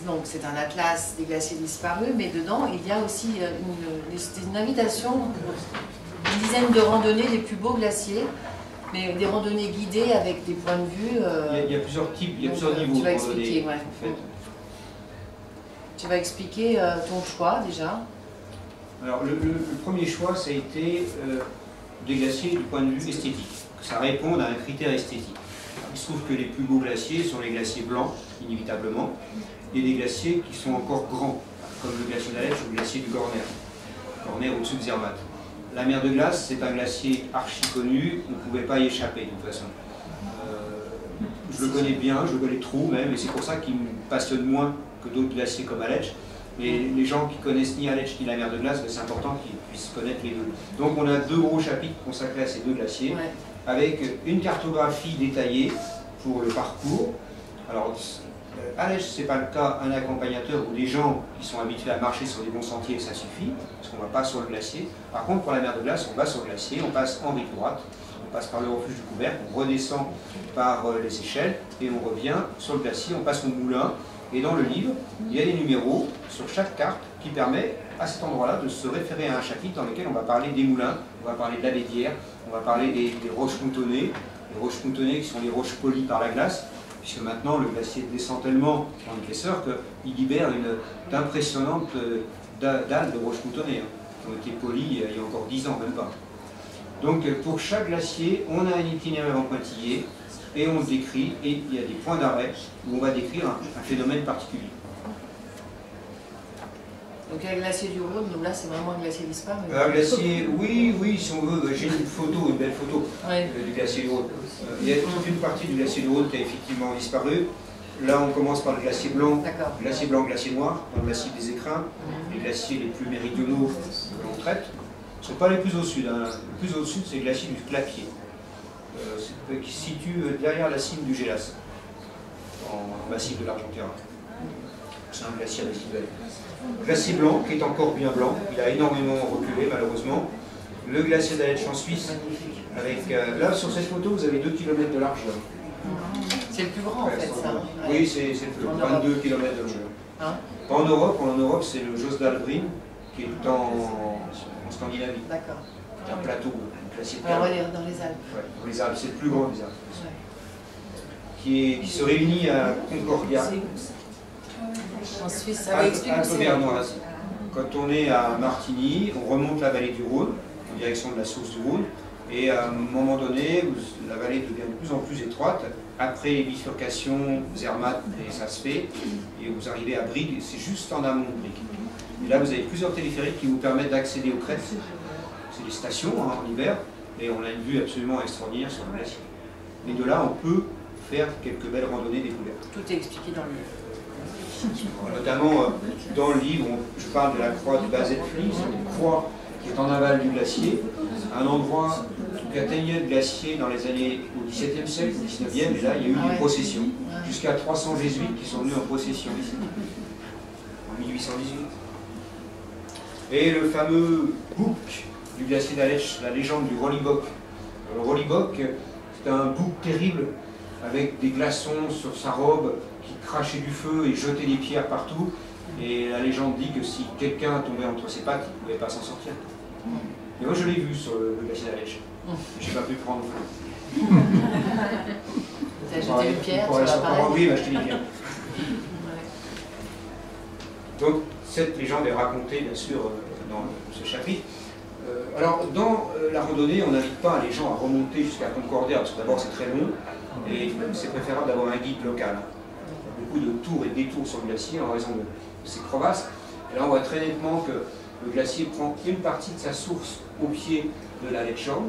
donc c'est un atlas des glaciers disparus, mais dedans, il y a aussi euh, une, une invitation, une dizaine de randonnées des plus beaux glaciers, mais des randonnées guidées avec des points de vue. euh, Il y a, il y a plusieurs types, il y a plusieurs euh, niveaux tu vas expliquer, ouais. en fait. Tu vas expliquer euh, ton choix déjà. Alors, le, le- le premier choix, ça a été euh, des glaciers du point de vue esthétique. Que ça réponde à un critère esthétique. Il se trouve que les plus beaux glaciers sont les glaciers blancs, inévitablement, et des glaciers qui sont encore grands, comme le glacier d'Alèche ou le glacier du Gorner. Gorner au-dessus de Zermatt. La mer de glace, c'est un glacier archi connu, on ne pouvait pas y échapper de toute façon. Euh, je le connais bien, je connais trop même, et c'est pour ça qu'il me passionne moins que d'autres glaciers comme Aletsch. Mais les gens qui connaissent ni Aletsch ni la mer de glace, ben, c'est important qu'ils puissent connaître les deux. Donc on a deux gros chapitres consacrés à ces deux glaciers. Avec une cartographie détaillée pour le parcours. Alors, euh, Aletsch, ce n'est pas le cas, un accompagnateur ou des gens qui sont habitués à marcher sur des bons sentiers, ça suffit, parce qu'on ne va pas sur le glacier. Par contre, pour la mer de glace, on va sur le glacier, on passe en rive droite, on passe par le refuge du couvercle, on redescend par euh, les échelles et on revient sur le glacier, on passe au moulin. Et dans le livre, il y a des numéros sur chaque carte qui permet à cet endroit-là de se référer à un chapitre dans lequel on va parler des moulins, on va parler de la bédière, on va parler des, roches moutonnées, les roches moutonnées qui sont les roches polies par la glace, puisque maintenant le glacier descend tellement en épaisseur qu'il libère une d'impressionnantes euh, da- dalles de roches moutonnées, hein, qui ont été polies euh, il y a encore 10 ans, même pas. Donc euh, pour chaque glacier, on a un itinéraire en pointillé et on décrit, et il y a des points d'arrêt où on va décrire un phénomène particulier. Donc il y a le glacier du Rhône, donc là c'est vraiment un glacier disparu. Un glacier, oui, oui, si on veut, j'ai une photo, une belle photo Ouais. euh, du glacier du Rhône. Euh, Il y a toute une partie du glacier du Rhône qui a effectivement disparu. Là, on commence par le glacier blanc, glacier blanc, glacier noir, dans le massif des écrins, les glaciers les plus méridionaux que l'on traite. ne sont pas les plus au sud. hein. Le plus au sud, c'est le glacier du Clapier, euh, qui se situe euh, derrière la cime du Gélas, en massif de l'Argentera. C'est un glacier résiduel. Glacier blanc, qui est encore bien blanc, il a énormément reculé malheureusement. Le glacier d'Aletsch en Suisse, avec, euh, là sur cette photo, vous avez 2 km de largeur. C'est le plus grand en fait ça. Ouais. Oui, c'est c'est le plus Europe. 22 km de largeur. Hein Pas en Europe, en Europe c'est le Josdalbrin, qui est en, en Scandinavie. D'accord. C'est un plateau, un glacier de Alors on va cave. dire dans les Alpes. Ouais, dans les Alpes, c'est le plus grand des Alpes. Ouais. Qui, est- qui se réunit à Concordia, En Suisse, ça. Auvernoise. Quand on est à Martigny, on remonte la vallée du Rhône, en direction de la source du Rhône, et à un moment donné, la vallée devient de plus en plus étroite. Après les bifurcations, Zermatt et ça se fait, et vous arrivez à Brigue, c'est juste en amont de Brigue. Et là, vous avez plusieurs téléphériques qui vous permettent d'accéder aux crêtes. C'est des stations hein, en hiver, et on a une vue absolument extraordinaire sur le glacier. Et de là, on peut faire quelques belles randonnées découvertes. Tout est expliqué dans le livre. Notamment euh, dans le livre, je parle de la croix du Bazetfli, c'est une croix qui est en aval du glacier, un endroit qui atteignait le glacier dans les années au XVIIe siècle, au XIXe, et là il y a eu des processions, jusqu'à 300 jésuites qui sont venus en procession ici, en 1818. Et le fameux bouc du glacier d'Aletsch, la légende du Rollibock. Le Rollibock, c'est un bouc terrible avec des glaçons sur sa robe qui crachait du feu et jetait des pierres partout. Et la légende dit que si quelqu'un tombait entre ses pattes, il ne pouvait pas s'en sortir. Et moi je l'ai vu sur le, le glacier d'Aletsch. J'ai pas pu prendre feu. Tu as jeté une pierre, tu vas il m'a jeté une pierre. Donc cette légende est racontée bien sûr euh, dans ce chapitre. Euh, alors dans euh, la randonnée, on n'invite pas les gens à remonter jusqu'à Concordia, parce que d'abord c'est très long, et c'est préférable d'avoir un guide local. De tours et détours sur le glacier en raison de ces crevasses. Et là on voit très nettement que le glacier prend une partie de sa source au pied de la Letchorn,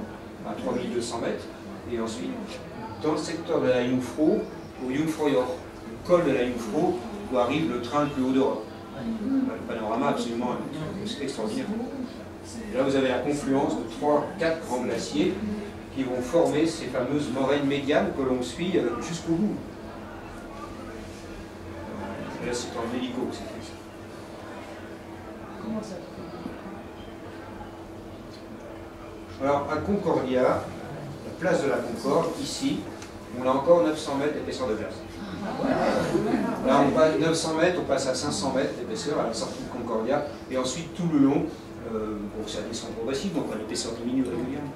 à 3200 mètres, et ensuite dans le secteur de la Jungfrau, au Jungfraujoch, le col de la Jungfrau, où arrive le train le plus haut d'Europe. Un panorama absolument extraordinaire. Et là, vous avez la confluence de trois, quatre grands glaciers qui vont former ces fameuses moraines médianes que l'on suit euh, jusqu'au bout. Euh, Là, c'est en hélico que c'est fait. ça. Comment ça Alors, à Concordia, la place de la Concorde, ici, on a encore 900 mètres d'épaisseur de glace. Là, on passe 900 mètres, on passe à 500 mètres d'épaisseur à la sortie de Concordia, et ensuite tout le long, euh, bon, ça descend progressif, donc l'épaisseur diminue régulièrement.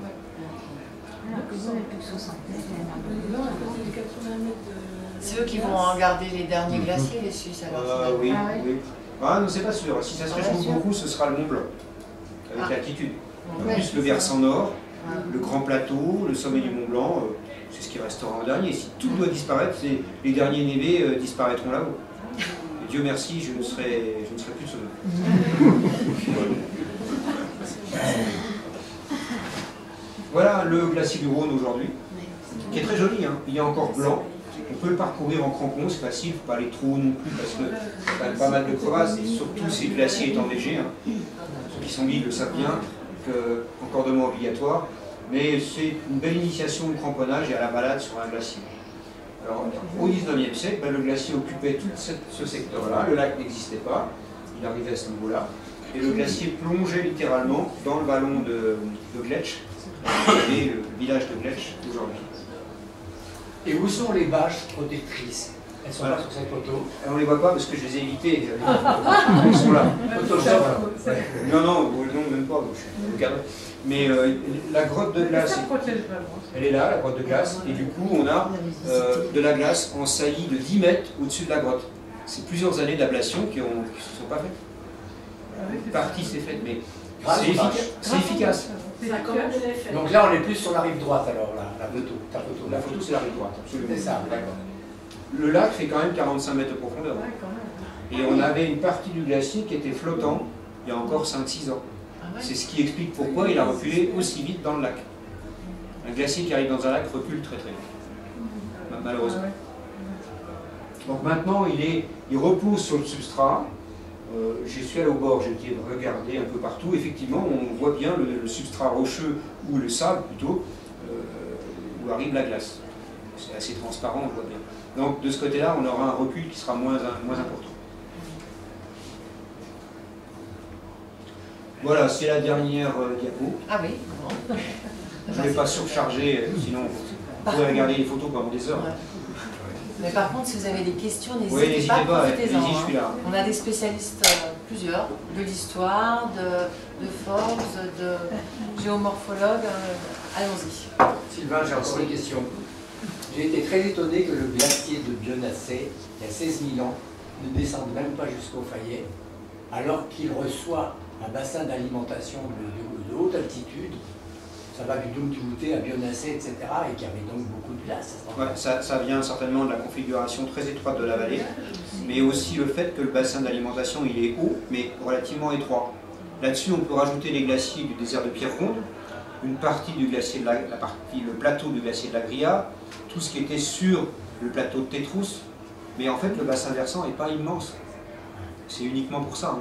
C'est eux qui vont en garder les derniers glaciers, les Suisses, alors Euh, oui, Ah oui. Ah non, c'est pas sûr. Si ça se réchauffe beaucoup, ce sera le Mont Blanc, avec Ah. l'altitude. Ouais. plus, le versant nord, le grand plateau, le sommet du Mont Blanc, euh, c'est ce qui restera en dernier. Si tout doit disparaître, c'est- les derniers névés euh, disparaîtront là-haut. Et Dieu merci, je ne serai, je ne serai plus de ce *laughs* Voilà le glacier du Rhône aujourd'hui, qui est très joli. hein. Il est encore blanc. On peut le parcourir en crampon, c'est facile, il ne faut pas aller trop non plus parce que y a pas mal de crevasses et surtout ces glaciers étant légers. hein. Ceux qui sont guides le savent bien, que encordement obligatoire. Mais c'est une belle initiation au cramponnage et à la balade sur un glacier. Alors, au 19e siècle, ben, le glacier occupait tout ce secteur-là, le lac n'existait pas, il arrivait à ce niveau-là, et le glacier plongeait littéralement dans le vallon de, de Gletsch, et le village de Gletsch aujourd'hui. Et où sont les bâches protectrices? Elles sont Voilà. là sur cette photo. Et on ne les voit pas parce que je les ai évitées, ils sont là. Photoshop. Ouais. Non, non, non, même pas, je. Mais euh, la grotte de glace, elle est là, la grotte de glace, et du coup on a euh, de la glace en saillie de 10 mètres au-dessus de la grotte. C'est plusieurs années d'ablation qui ne se sont pas faites. Ah Une c'est partie s'est faite, mais c'est aux Donc là, on est plus sur la rive droite alors, là, la photo. Ta photo. La photo, c'est la rive droite, absolument. C'est ça, d'accord. Le lac fait quand même 45 mètres de profondeur. Ouais, quand même. Et on avait une partie du glacier qui était flottant il y a encore 5-6 ans. Ah ouais C'est ce qui explique pourquoi il a reculé aussi vite dans le lac. Un glacier qui arrive dans un lac recule très très vite. Malheureusement. Ah ouais. Donc maintenant, il, est, il repose sur le substrat. Euh, J'y suis allé au bord, j'ai été regarder un peu partout. Effectivement, on voit bien le, le substrat rocheux, ou le sable plutôt, euh, où arrive la glace. C'est assez transparent, on le voit bien. Donc de ce côté-là, on aura un recul qui sera moins, moins important. Voilà, c'est la dernière euh, diapo. Ah oui, bon. Je ne vais pas surcharger, euh, sinon vous pourrez regarder les photos pendant des heures. Ouais. Mais par contre, si vous avez des questions, n'hésitez pas, pas, profitez-en. je hein. On a des spécialistes, euh, plusieurs, de l'histoire, de, de Forbes, de géomorphologues. euh, Allons-y. Sylvain, j'ai encore une question. J'ai été très étonné que le glacier de Bionacé, il y a 16 000 ans, ne descende même pas jusqu'au Fayet, alors qu'il reçoit un bassin d'alimentation de, de- de haute altitude. Ça va du Doum-Toulouté à Bionacé, etc. et qui avait donc beaucoup de glace. à ce Ouais, ça, ça vient certainement de la configuration très étroite de la vallée, mais aussi le fait que le bassin d'alimentation il est haut, mais relativement étroit. Là-dessus, on peut rajouter les glaciers du désert de Pierrefonds, une partie du glacier de la partie, le plateau du glacier de la Gria, tout ce qui était sur le plateau de Tétrousse, mais en fait, le bassin versant n'est pas immense. C'est uniquement pour ça. hein.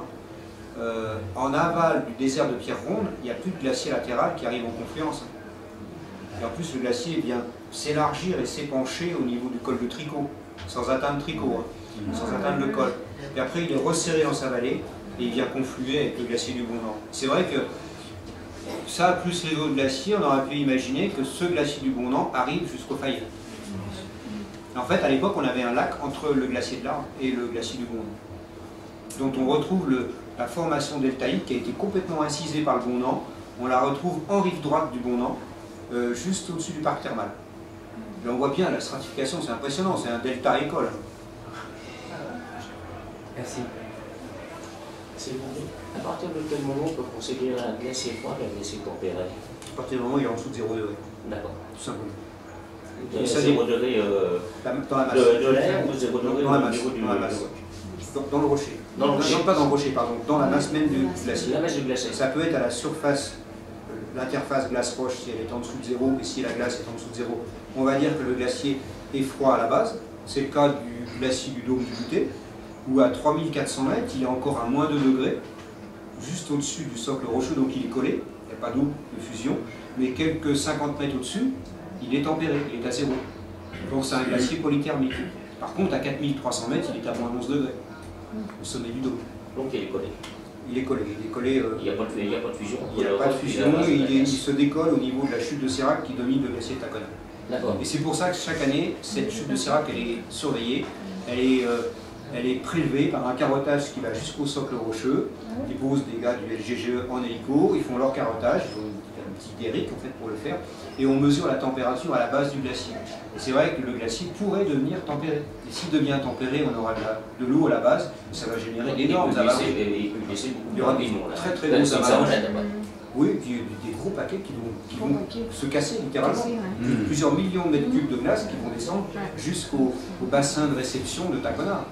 Euh, en aval du désert de Pierrefonds, il n'y a plus de glacier latéral qui arrive en confluence. Et en plus, le glacier vient s'élargir et s'épancher au niveau du col de Tricot, sans atteindre Tricot, hein, sans atteindre le col. Et après, il est resserré dans sa vallée et il vient confluer avec le glacier du Bondan. C'est vrai que ça, plus les autres glaciers, on aurait pu imaginer que ce glacier du Bondan arrive jusqu'au Fayet. En fait, à l'époque, on avait un lac entre le glacier de l'Arbre et le glacier du Bondan, dont on retrouve le- la formation deltaïque qui a été complètement incisée par le Bondan. On la retrouve en rive droite du Bondan, euh, juste au-dessus du parc thermal. Là, on voit bien la stratification, c'est impressionnant, c'est un delta école. Merci. C'est. À partir de quel moment on peut considérer un glacier froid et un glacier tempéré À partir du moment où il est en dessous de 0 degré, D'accord. tout simplement. De ça 0 degré euh, La- Dans la masse. de, de l'air ou 0 degré Dans la masse. niveau du, Dans la masse. Dans, dans le rocher. Dans le Non, rocher. pas dans le rocher, pardon. Dans la masse même du glacier. La masse du glacier. Ça peut être à la surface, euh, l'interface glace-roche si elle est en dessous de zéro et si la glace est en dessous de zéro. On va dire que le glacier est froid à la base. C'est le cas du glacier du dôme du Boutet, où à 3400 mètres, il est encore à moins 2 degrés, juste au-dessus du socle rocheux, donc il est collé, il n'y a pas d'eau de fusion, mais quelques 50 mètres au-dessus, il est tempéré, il est à zéro. Donc c'est un glacier polythermique. Par contre, à 4300 mètres, il est à moins 11 degrés, au sommet du dôme. Donc il est collé. Il est collé, il est collé euh, Il n'y a, pas de- il y a pas de fusion. il n'y a pas de fusion, il, est- il se décolle au niveau de la chute de Sérac qui domine le glacier Tacona. D'accord. Et c'est pour ça que chaque année, cette chute de Sérac, elle est surveillée Elle est, euh, elle est prélevée par un carottage qui va jusqu'au socle rocheux. Ils posent des gars du LGGE en hélico, ils font leur carottage, derrick en fait pour le faire, et on mesure la température à la base du glacier. Et c'est vrai que le glacier pourrait devenir tempéré. Et s'il devient tempéré, on aura de, l'eau à la base, ça va générer d'énormes avalanches. Il y aura des très très grosses avalanches. Oui, et puis des gros paquets qui vont, qui vont se casser littéralement. Mm. Plusieurs millions de mètres cubes de glace qui vont descendre jusqu'au au bassin de réception de Tacona.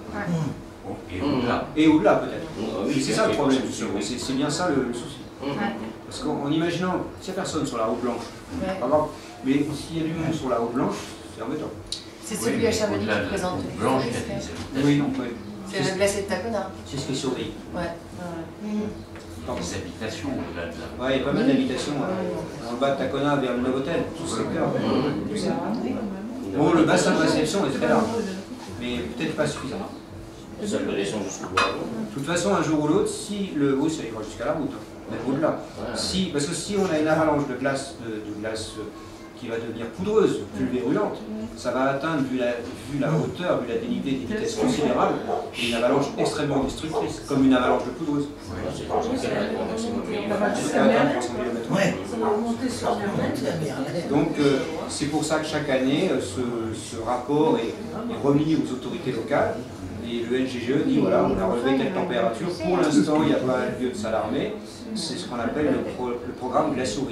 Et au-delà. Et au-delà peut-être. oui, Et c'est ça le problème, c'est c'est bien ça le, le souci. Parce qu'en en imaginant, s'il n'y a personne sur la route blanche, Ouais. pas grave. Mais s'il y a du monde sur la route blanche, c'est embêtant. C'est Oui, celui à Chamonix qui présente les blanche, il y a touristes, des ouais. Oui, non, ouais. C'est le glacier de Tacona. C'est ce qui est surveillé. Ouais. ouais. Des habitations au-delà de la. Ouais, il y a pas mal d'habitations dans le bas de Tacona vers le Novotel, tout ce secteur. Bon, le bassin de réception est très large, mais peut-être pas suffisant. Ça peut descendre jusqu'au bois. De toute façon, un jour ou l'autre, si le oui, ça ira jusqu'à la route, hein, même au-delà. Voilà. Si, parce que si on a une avalanche de glace, de, de glace euh, qui va devenir poudreuse, pulvérulente, ça va atteindre, vu la, vu la hauteur, vu la dénivelé des vitesses considérables, une avalanche extrêmement destructrice, comme une avalanche de poudreuse. C'est 300 km au maximum. mais il va Jusqu'à atteindre 300 km. Ouais. Donc euh, c'est pour ça que chaque année, euh, ce, ce rapport est, est remis aux autorités locales. Et le LGGE dit voilà, on a relevé quelle température. Pour l'instant, il n'y a pas lieu de s'alarmer. C'est ce qu'on appelle le, pro- le programme. Inondation.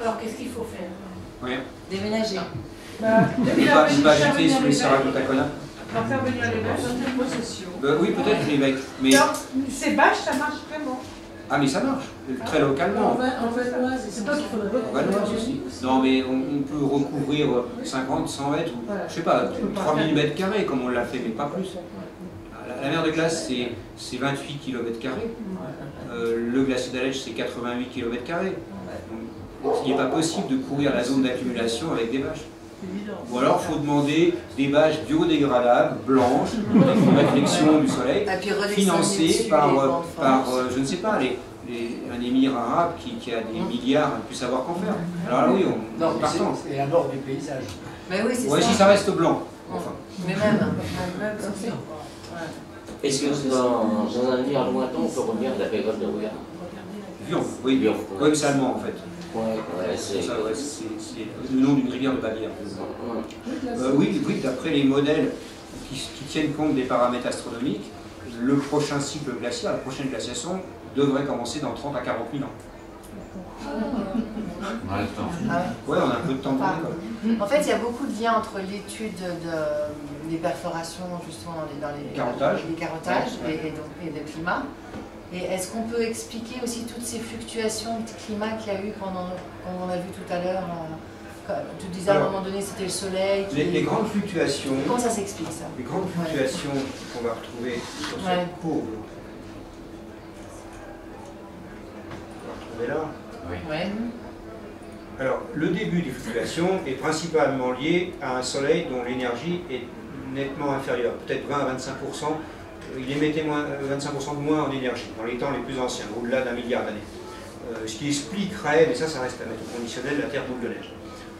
Alors qu'est-ce qu'il faut faire? Rien. Déménager. bah, pas faire jeter venir sur les les serrages de bâches, Tacona. faire venir les bâches dans une possession. Ben oui, peut-être les mecs. Mais, Alors, ces bâches, ça marche vraiment. Ah, mais ça marche. Très localement. C'est toi qu'il faudrait En Vanoise aussi. Non, mais on, on peut recouvrir 50, 100 mètres, ou je sais pas, 3000 mètres carrés comme on l'a fait, mais pas plus. La, la mer de glace, c'est c'est 28 km carrés. Euh, le glacier d'Alège, c'est 88 km carrés. Donc, il n'est pas possible de couvrir la zone d'accumulation avec des bâches. Ou alors, il faut demander des bâches biodégradables, blanches, avec une réflexion du soleil, redescendre financées par, euh, par euh, je ne sais pas, les, les- un émir arabe qui, qui a des milliards, ne plus savoir qu'en faire. Alors là, oui, on Non, c'est- la mort du paysage. Mais oui, Ouais, ça. si ça reste blanc. Enfin, Mais même, même, même ça. Ouais. Est-ce que dans, dans un avenir lointain, on peut revenir à la période de Rouillard Vion, oui. Vion, Oui, c'est allemand en fait. Ouais, ouais, c'est. Le nom d'une rivière de Bavière. Euh, oui, oui d'après les modèles qui, qui tiennent compte des paramètres astronomiques, le prochain cycle glaciaire, la prochaine glaciation, devrait commencer dans 30 à 40 000 ans. On a le temps. Ah ouais. On a un peu de temps pour. En fait, il y a beaucoup de liens entre l'étude de, des perforations justement dans les, dans les Carottages. les carottages Ouais. et, et donc, et le climat. Et est-ce qu'on peut expliquer aussi toutes ces fluctuations de climat qu'il y a eu pendant, comme on a vu tout à l'heure euh, Tu disais à un moment donné c'était le soleil. Les, les grandes fluctuations, Comment ça s'explique ça les grandes fluctuations qu'on va retrouver sur Ouais. cette courbe, on va retrouver là. Ouais. Alors, le début des fluctuations est principalement lié à un soleil dont l'énergie est nettement inférieure, peut-être 20 à 25 Il émettait moins, euh, 25% de moins en énergie dans les temps les plus anciens, au-delà d'un milliard d'années. Euh, ce qui expliquerait, mais ça, ça reste à mettre au conditionnel, la Terre boule de neige.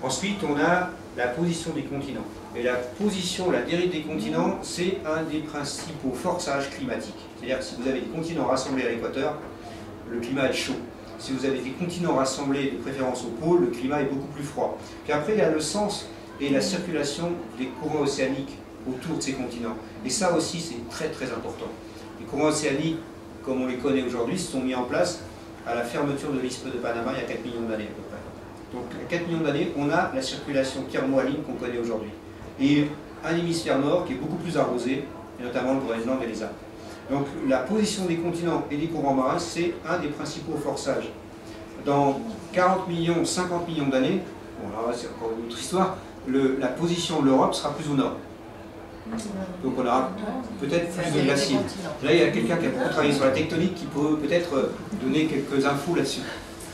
Ensuite, on a la position des continents. Et la position, la dérive des continents, c'est un des principaux forçages climatiques. C'est-à-dire que si vous avez des continents rassemblés à l'équateur, le climat est chaud. Si vous avez des continents rassemblés de préférence au pôle, le climat est beaucoup plus froid. Puis après, il y a le sens et la circulation des courants océaniques autour de ces continents. Et ça aussi, c'est très très important. Les courants océaniques, comme on les connaît aujourd'hui, se sont mis en place à la fermeture de l'isthme de Panama il y a 4 millions d'années à peu près. Donc, à 4 millions d'années, on a la circulation thermohaline qu'on connaît aujourd'hui. Et un hémisphère nord qui est beaucoup plus arrosé, et notamment le Groenland et les Alpes. Donc la position des continents et des courants marins, c'est un des principaux forçages. Dans 40 millions, 50 millions d'années, bon là c'est encore une autre histoire, la position de l'Europe sera plus au nord. Donc on aura peut-être la plus de continents. Là il y a quelqu'un qui a beaucoup travaillé sur la tectonique qui peut peut-être euh, donner quelques infos là-dessus.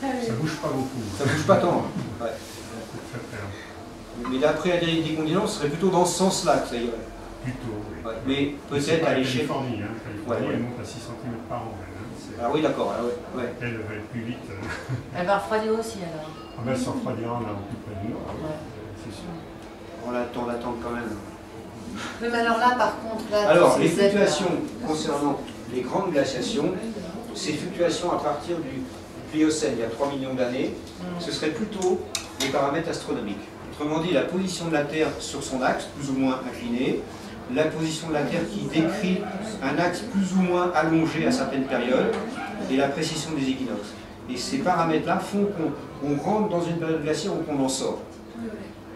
Ça bouge pas beaucoup. Ça bouge pas tant. hein. Ouais. Mais d'après la dérive des continents, ce serait plutôt dans ce sens-là que ça irait. Plutôt, oui. Ouais. Mais peut-être à la l'échelle. Californie, hein. Californie, Ouais, ouais. elle monte à 6 cm par an. Hein. Ah oui d'accord, ah ouais, ouais. elle va être plus vite. *laughs* Elle va refroidir aussi alors. Ah ben, elle s'en refroidira là un peu près du nord, c'est sûr. on attend, on attend quand même. Oui, mais alors là, par contre, là, Alors, les fluctuations concernant les grandes glaciations, ces fluctuations à partir du Pliocène, il y a 3 millions d'années, ce serait plutôt des paramètres astronomiques. Autrement dit, la position de la Terre sur son axe, plus ou moins incliné, la position de la Terre qui décrit un axe plus ou moins allongé à certaines périodes, et la précision des équinoxes. Et ces paramètres-là font qu'on on rentre dans une période glaciaire ou qu'on en sort.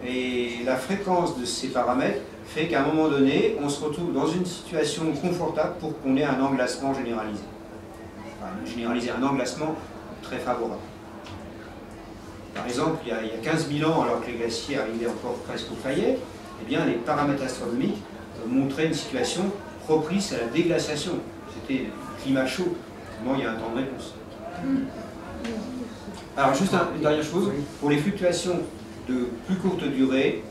Et la fréquence de ces paramètres fait qu'à un moment donné, on se retrouve dans une situation confortable pour qu'on ait un englacement généralisé. Enfin, généralisé, un englacement très favorable. Par exemple, il y, a, il y a 15 000 ans, alors que les glaciers arrivaient encore presque au Fayet, eh bien, les paramètres astronomiques euh, montraient une situation propice à la déglaciation. C'était un climat chaud. Bon, il y a un temps de réponse? Alors, juste un- une dernière chose, pour les fluctuations de plus courte durée,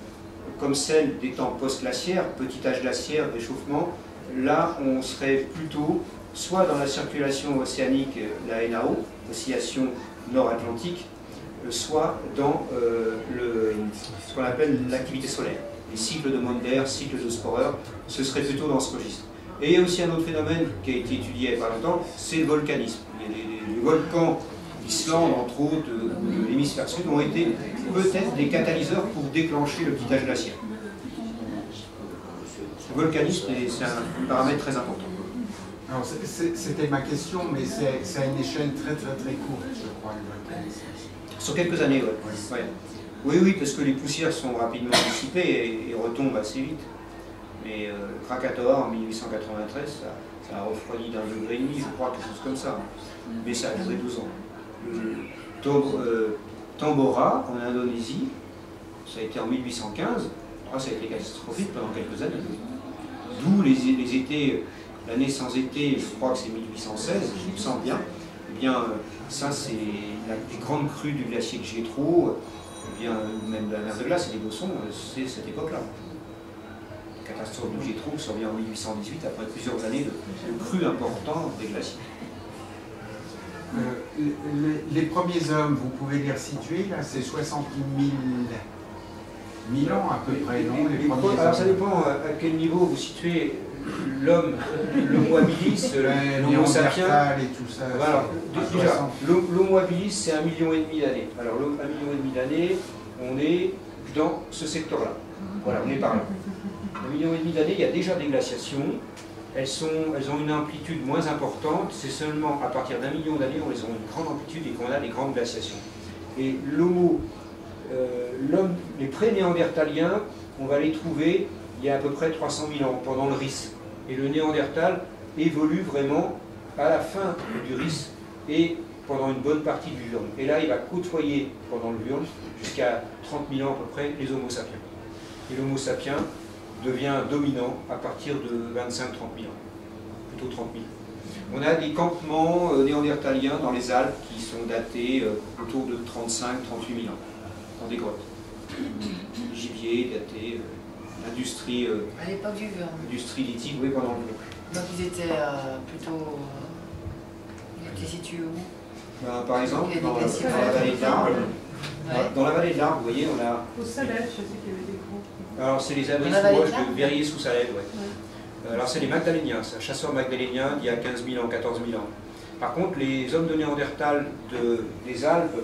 comme celle des temps post-glaciaires, petit âge glaciaire, réchauffement, là, on serait plutôt soit dans la circulation océanique, euh, la NAO, oscillation nord-atlantique, euh, soit dans euh, ce qu'on appelle l'activité solaire. Les cycles de Maunder, cycles de Sporer, ce serait plutôt dans ce registre. Et il y a aussi un autre phénomène qui a été étudié il y a pas longtemps, c'est le volcanisme. Des- les volcans d'Islande, entre autres, euh, de l'hémisphère sud, ont été peut-être des catalyseurs pour déclencher le petit âge glaciaire. Le volcanisme, est- c'est un paramètre très important. C'était ma question, mais c'est à une échelle très très très courte, je crois, le volcanisme. Sur quelques années, ouais. Ouais. Oui, oui, parce que les poussières sont rapidement dissipées et, et retombent assez vite. Mais euh, Krakatoa en 1893, ça, ça a refroidi d'un degré et demi, je crois, quelque chose comme ça. Mais ça a duré 12 ans. Le euh, Tambora, en Indonésie, ça a été en 1815. Ah, ça a été catastrophique pendant quelques années. D'où les, les étés, l'année sans été, je crois que c'est 1816, il me semble bien. Eh bien, ça, c'est les grandes crues du glacier de Gétro, eh bien, même de la mer de glace et des bossons, c'est cette époque-là. La catastrophe de Gétro survient en 1818, après plusieurs années de crues importantes des glaciers. Euh, les, les premiers hommes, vous pouvez les resituer, là, c'est 60 000, 1000 ans à peu près, non les Les premiers pro- alors ça dépend à à quel niveau vous situez l'homme, l'homo habilis, l'homo sapiens. Et tout ça. Voilà, déjà, 60. l'Ho- l'homo habilis, c'est un million et demi d'années. Alors, un million et demi d'années, on est dans ce secteur-là. Voilà, on est par là. Un million et demi d'années, il y a déjà des glaciations. Elles, sont, elles ont une amplitude moins importante. C'est seulement à partir d'un million d'années, on les a une grande amplitude et qu'on a des grandes glaciations. Et l'homo, euh, l'homme, les pré-néandertaliens, on va les trouver il y a à peu près 300 000 ans, pendant le Riss. Et le néandertal évolue vraiment à la fin du Riss et pendant une bonne partie du Jurne. Et là, il va côtoyer pendant le Jurne, jusqu'à 30 000 ans à peu près, les Homo sapiens. Et l'Homo sapiens devient dominant à partir de 25-30 000 ans, plutôt 30 000. On a des campements euh, néandertaliens dans les Alpes qui sont datés euh, autour de 35-38 000 ans, dans des grottes. *coughs* Gibier daté, euh, industrie, euh, À l'époque du lithique, oui, pendant le Donc ils étaient euh, plutôt. ils étaient situés où? Ben, par exemple, dans, la vallée de l'Arbre, Ouais. dans la vallée de l'Arbre, vous voyez, on a. Au Salèche, je sais qu'il y avait. Alors, c'est les abris vallée de Verrier sous Salève, ouais. Alors, c'est les Magdaléniens, c'est un chasseur magdalénien d'il y a 15 000 ans, 14 000 ans. Par contre, les hommes de Néandertal de- des Alpes,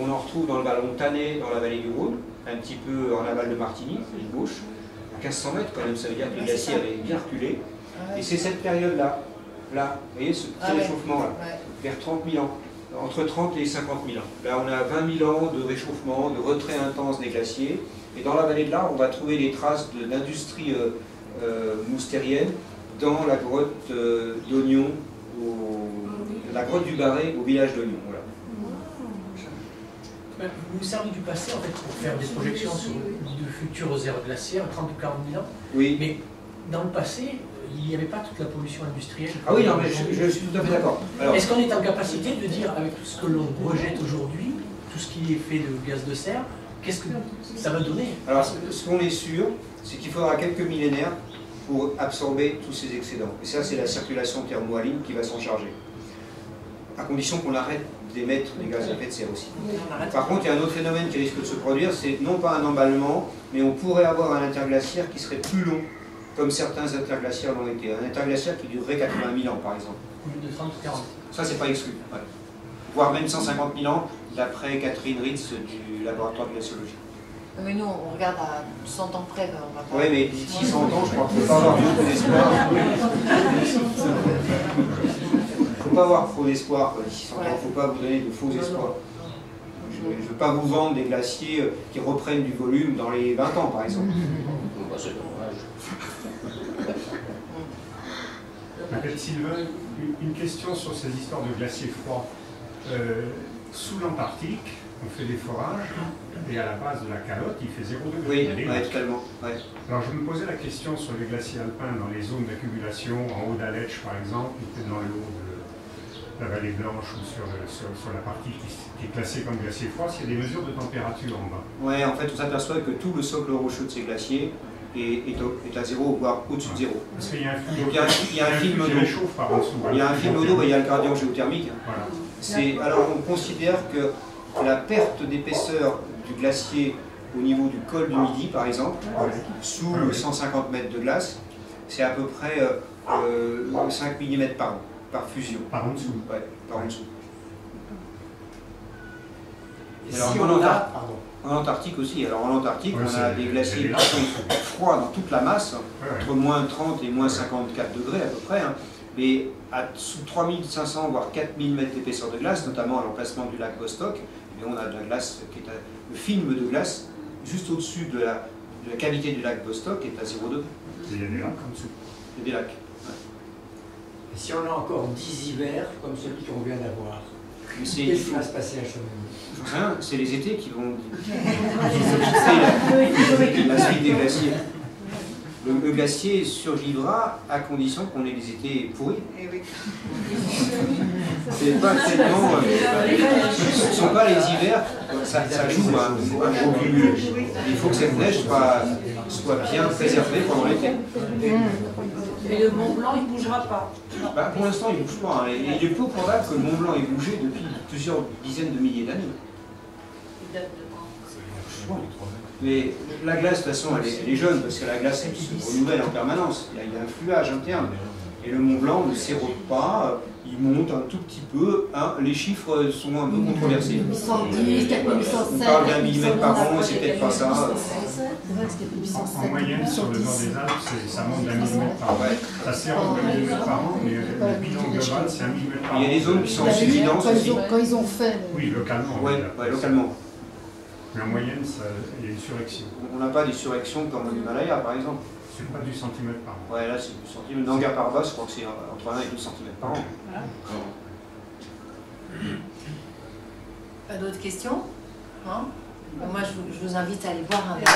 on en retrouve dans le vallon Tanais, dans la vallée du Rhône, un petit peu en aval de Martigny, rive gauche, à 1500 mètres quand même, ça veut dire que les glaciers avaient bien reculé. Et c'est cette période-là, là, vous voyez, ce petit Ah réchauffement-là, Ouais. vers 30 000 ans, entre 30 et 50 000 ans. Là, on a 20 000 ans de réchauffement, de retrait intense des glaciers. Et dans la vallée de l'Arbre, on va trouver des traces de- d'industrie euh, euh, moustérienne dans la grotte euh, d'Oignon, la grotte du Barret, au village d'Oignon. Voilà. Ben, Vous vous servez du passé en fait pour faire des projections sur de futures ères glaciaires, 30 ou 40 000 ans. Oui. Mais dans le passé, il n'y avait pas toute la pollution industrielle. Ah oui, non, mais je, je suis tout à fait d'accord. Est-ce qu'on est en capacité de dire, avec tout ce que l'on rejette aujourd'hui, tout ce qui est fait de gaz de serre, qu'est-ce que ça va donner Alors, ce qu'on est sûr, c'est qu'il faudra quelques millénaires pour absorber tous ces excédents. Et ça, c'est la circulation thermohaline qui va s'en charger. à condition qu'on arrête d'émettre des gaz à effet de serre aussi. Par contre, il y a un autre phénomène qui risque de se produire, c'est non pas un emballement, mais on pourrait avoir un interglaciaire qui serait plus long, comme certains interglaciaires l'ont été. Un interglaciaire qui durerait 80 000 ans, par exemple. De 30 ou 40. Ça, c'est pas exclu. ouais. Voire même 150 000 ans, d'après Catherine Ritz du laboratoire de glaciologie. Mais nous, on regarde à 100 ans près. On va pas... Oui, mais d'ici 100 ans, je crois qu'il ne faut pas avoir beaucoup d'espoir. Il ne faut pas avoir trop d'espoir quoi, d'ici 100 ans. Il ne faut pas vous donner de faux espoirs. Je ne veux pas vous vendre des glaciers euh, qui reprennent du volume dans les 20 ans, par exemple. Bah, c'est dommage. Sylvain, une- une question sur ces histoires de glaciers froids. Euh, sous l'Antarctique, on fait des forages et à la base de la calotte, il fait 0 degré. Oui, ouais, totalement. ouais. Alors je me posais la question sur les glaciers alpins dans les zones d'accumulation, en haut d'Aletsch par exemple, dans le haut de la vallée blanche ou sur, le- sur- sur la partie qui, qui est classée comme glacier froid, s'il y a des mesures de température en bas. Ouais, en fait, on s'aperçoit que tout le socle rocheux de ces glaciers est, est au- est à zéro, voire au-dessus de zéro. Parce qu'il y a un film qui d'eau. réchauffe par en dessous. Il y a un film d'eau, il y a le gradient géothermique. Voilà. Alors on considère que la perte d'épaisseur du glacier au niveau du col du Midi, par exemple, sous Ah oui. 150 mètres de glace, c'est à peu près euh, euh, 5 mm par an, par fusion. Par en dessous. Ouais, par en dessous. Et Alors, si en on a, Antarctique- pardon, En Antarctique aussi. Alors en Antarctique, Ouais, on a des glaciers qui sont froids dans toute la masse, ouais. entre moins 30 et moins 54 degrés à peu près. hein. Mais à, sous 3500 voire 4000 mètres d'épaisseur de glace, notamment à l'emplacement du lac Vostok, eh on a de la glace qui est à- le film de glace juste au-dessus de la, de la cavité du lac Vostok est à 0 degré. Il y a des lacs en dessous. Il y a des lacs. et si on a encore 10 hivers comme celui qu'on vient d'avoir, qu'est-ce qui va se passer à Chamonix? J'en sais rien, c'est les étés qui vont *laughs* la suite des glaciers. Le, le glacier survivra à condition qu'on ait des étés pourris. Eh oui. C'est pas tellement. euh, ce ne sont pas les hivers, ça, ça joue cumul. Il faut que cette neige soit, soit bien préservée pendant l'été. Et le Mont Blanc, il bougera pas. Bah, pour l'instant, il ne bouge pas. hein, et il est peu probable que le Mont Blanc ait bougé depuis plusieurs dizaines de milliers d'années. Mais la glace, de toute façon, elle est, elle est jeune, parce que la glace, elle se renouvelle en permanence. Il y a, il y a un fluage interne. Et le Mont Blanc ne s'érode pas, il monte un tout petit peu. hein. Les chiffres sont un peu controversés. 810, 4807. On parle d'un millimètre par an, c'est peut-être pas ça. En, 807. en moyenne, sur le nord des Alpes, ça monte d'un millimètre par an. Ouais. Ça sert d'un millimètre par an, mais le bilan global, c'est un millimètre par an. Il y a des zones qui sont en vu subsidence quand ils aussi. ont- Quand ils ont fait. le- Oui, localement. Oui. ouais, localement. Mais en moyenne, ça- il y a une surrection. On n'a pas des surrections comme en Himalaya, par exemple. C'est pas du centimètre par an. Ouais, là, c'est du centimètre. Nanga Parbat, je crois que c'est entre 1 et 2 cm par an. Pas d'autres questions? Non? Moi, je vous, je vous invite à aller boire un verre.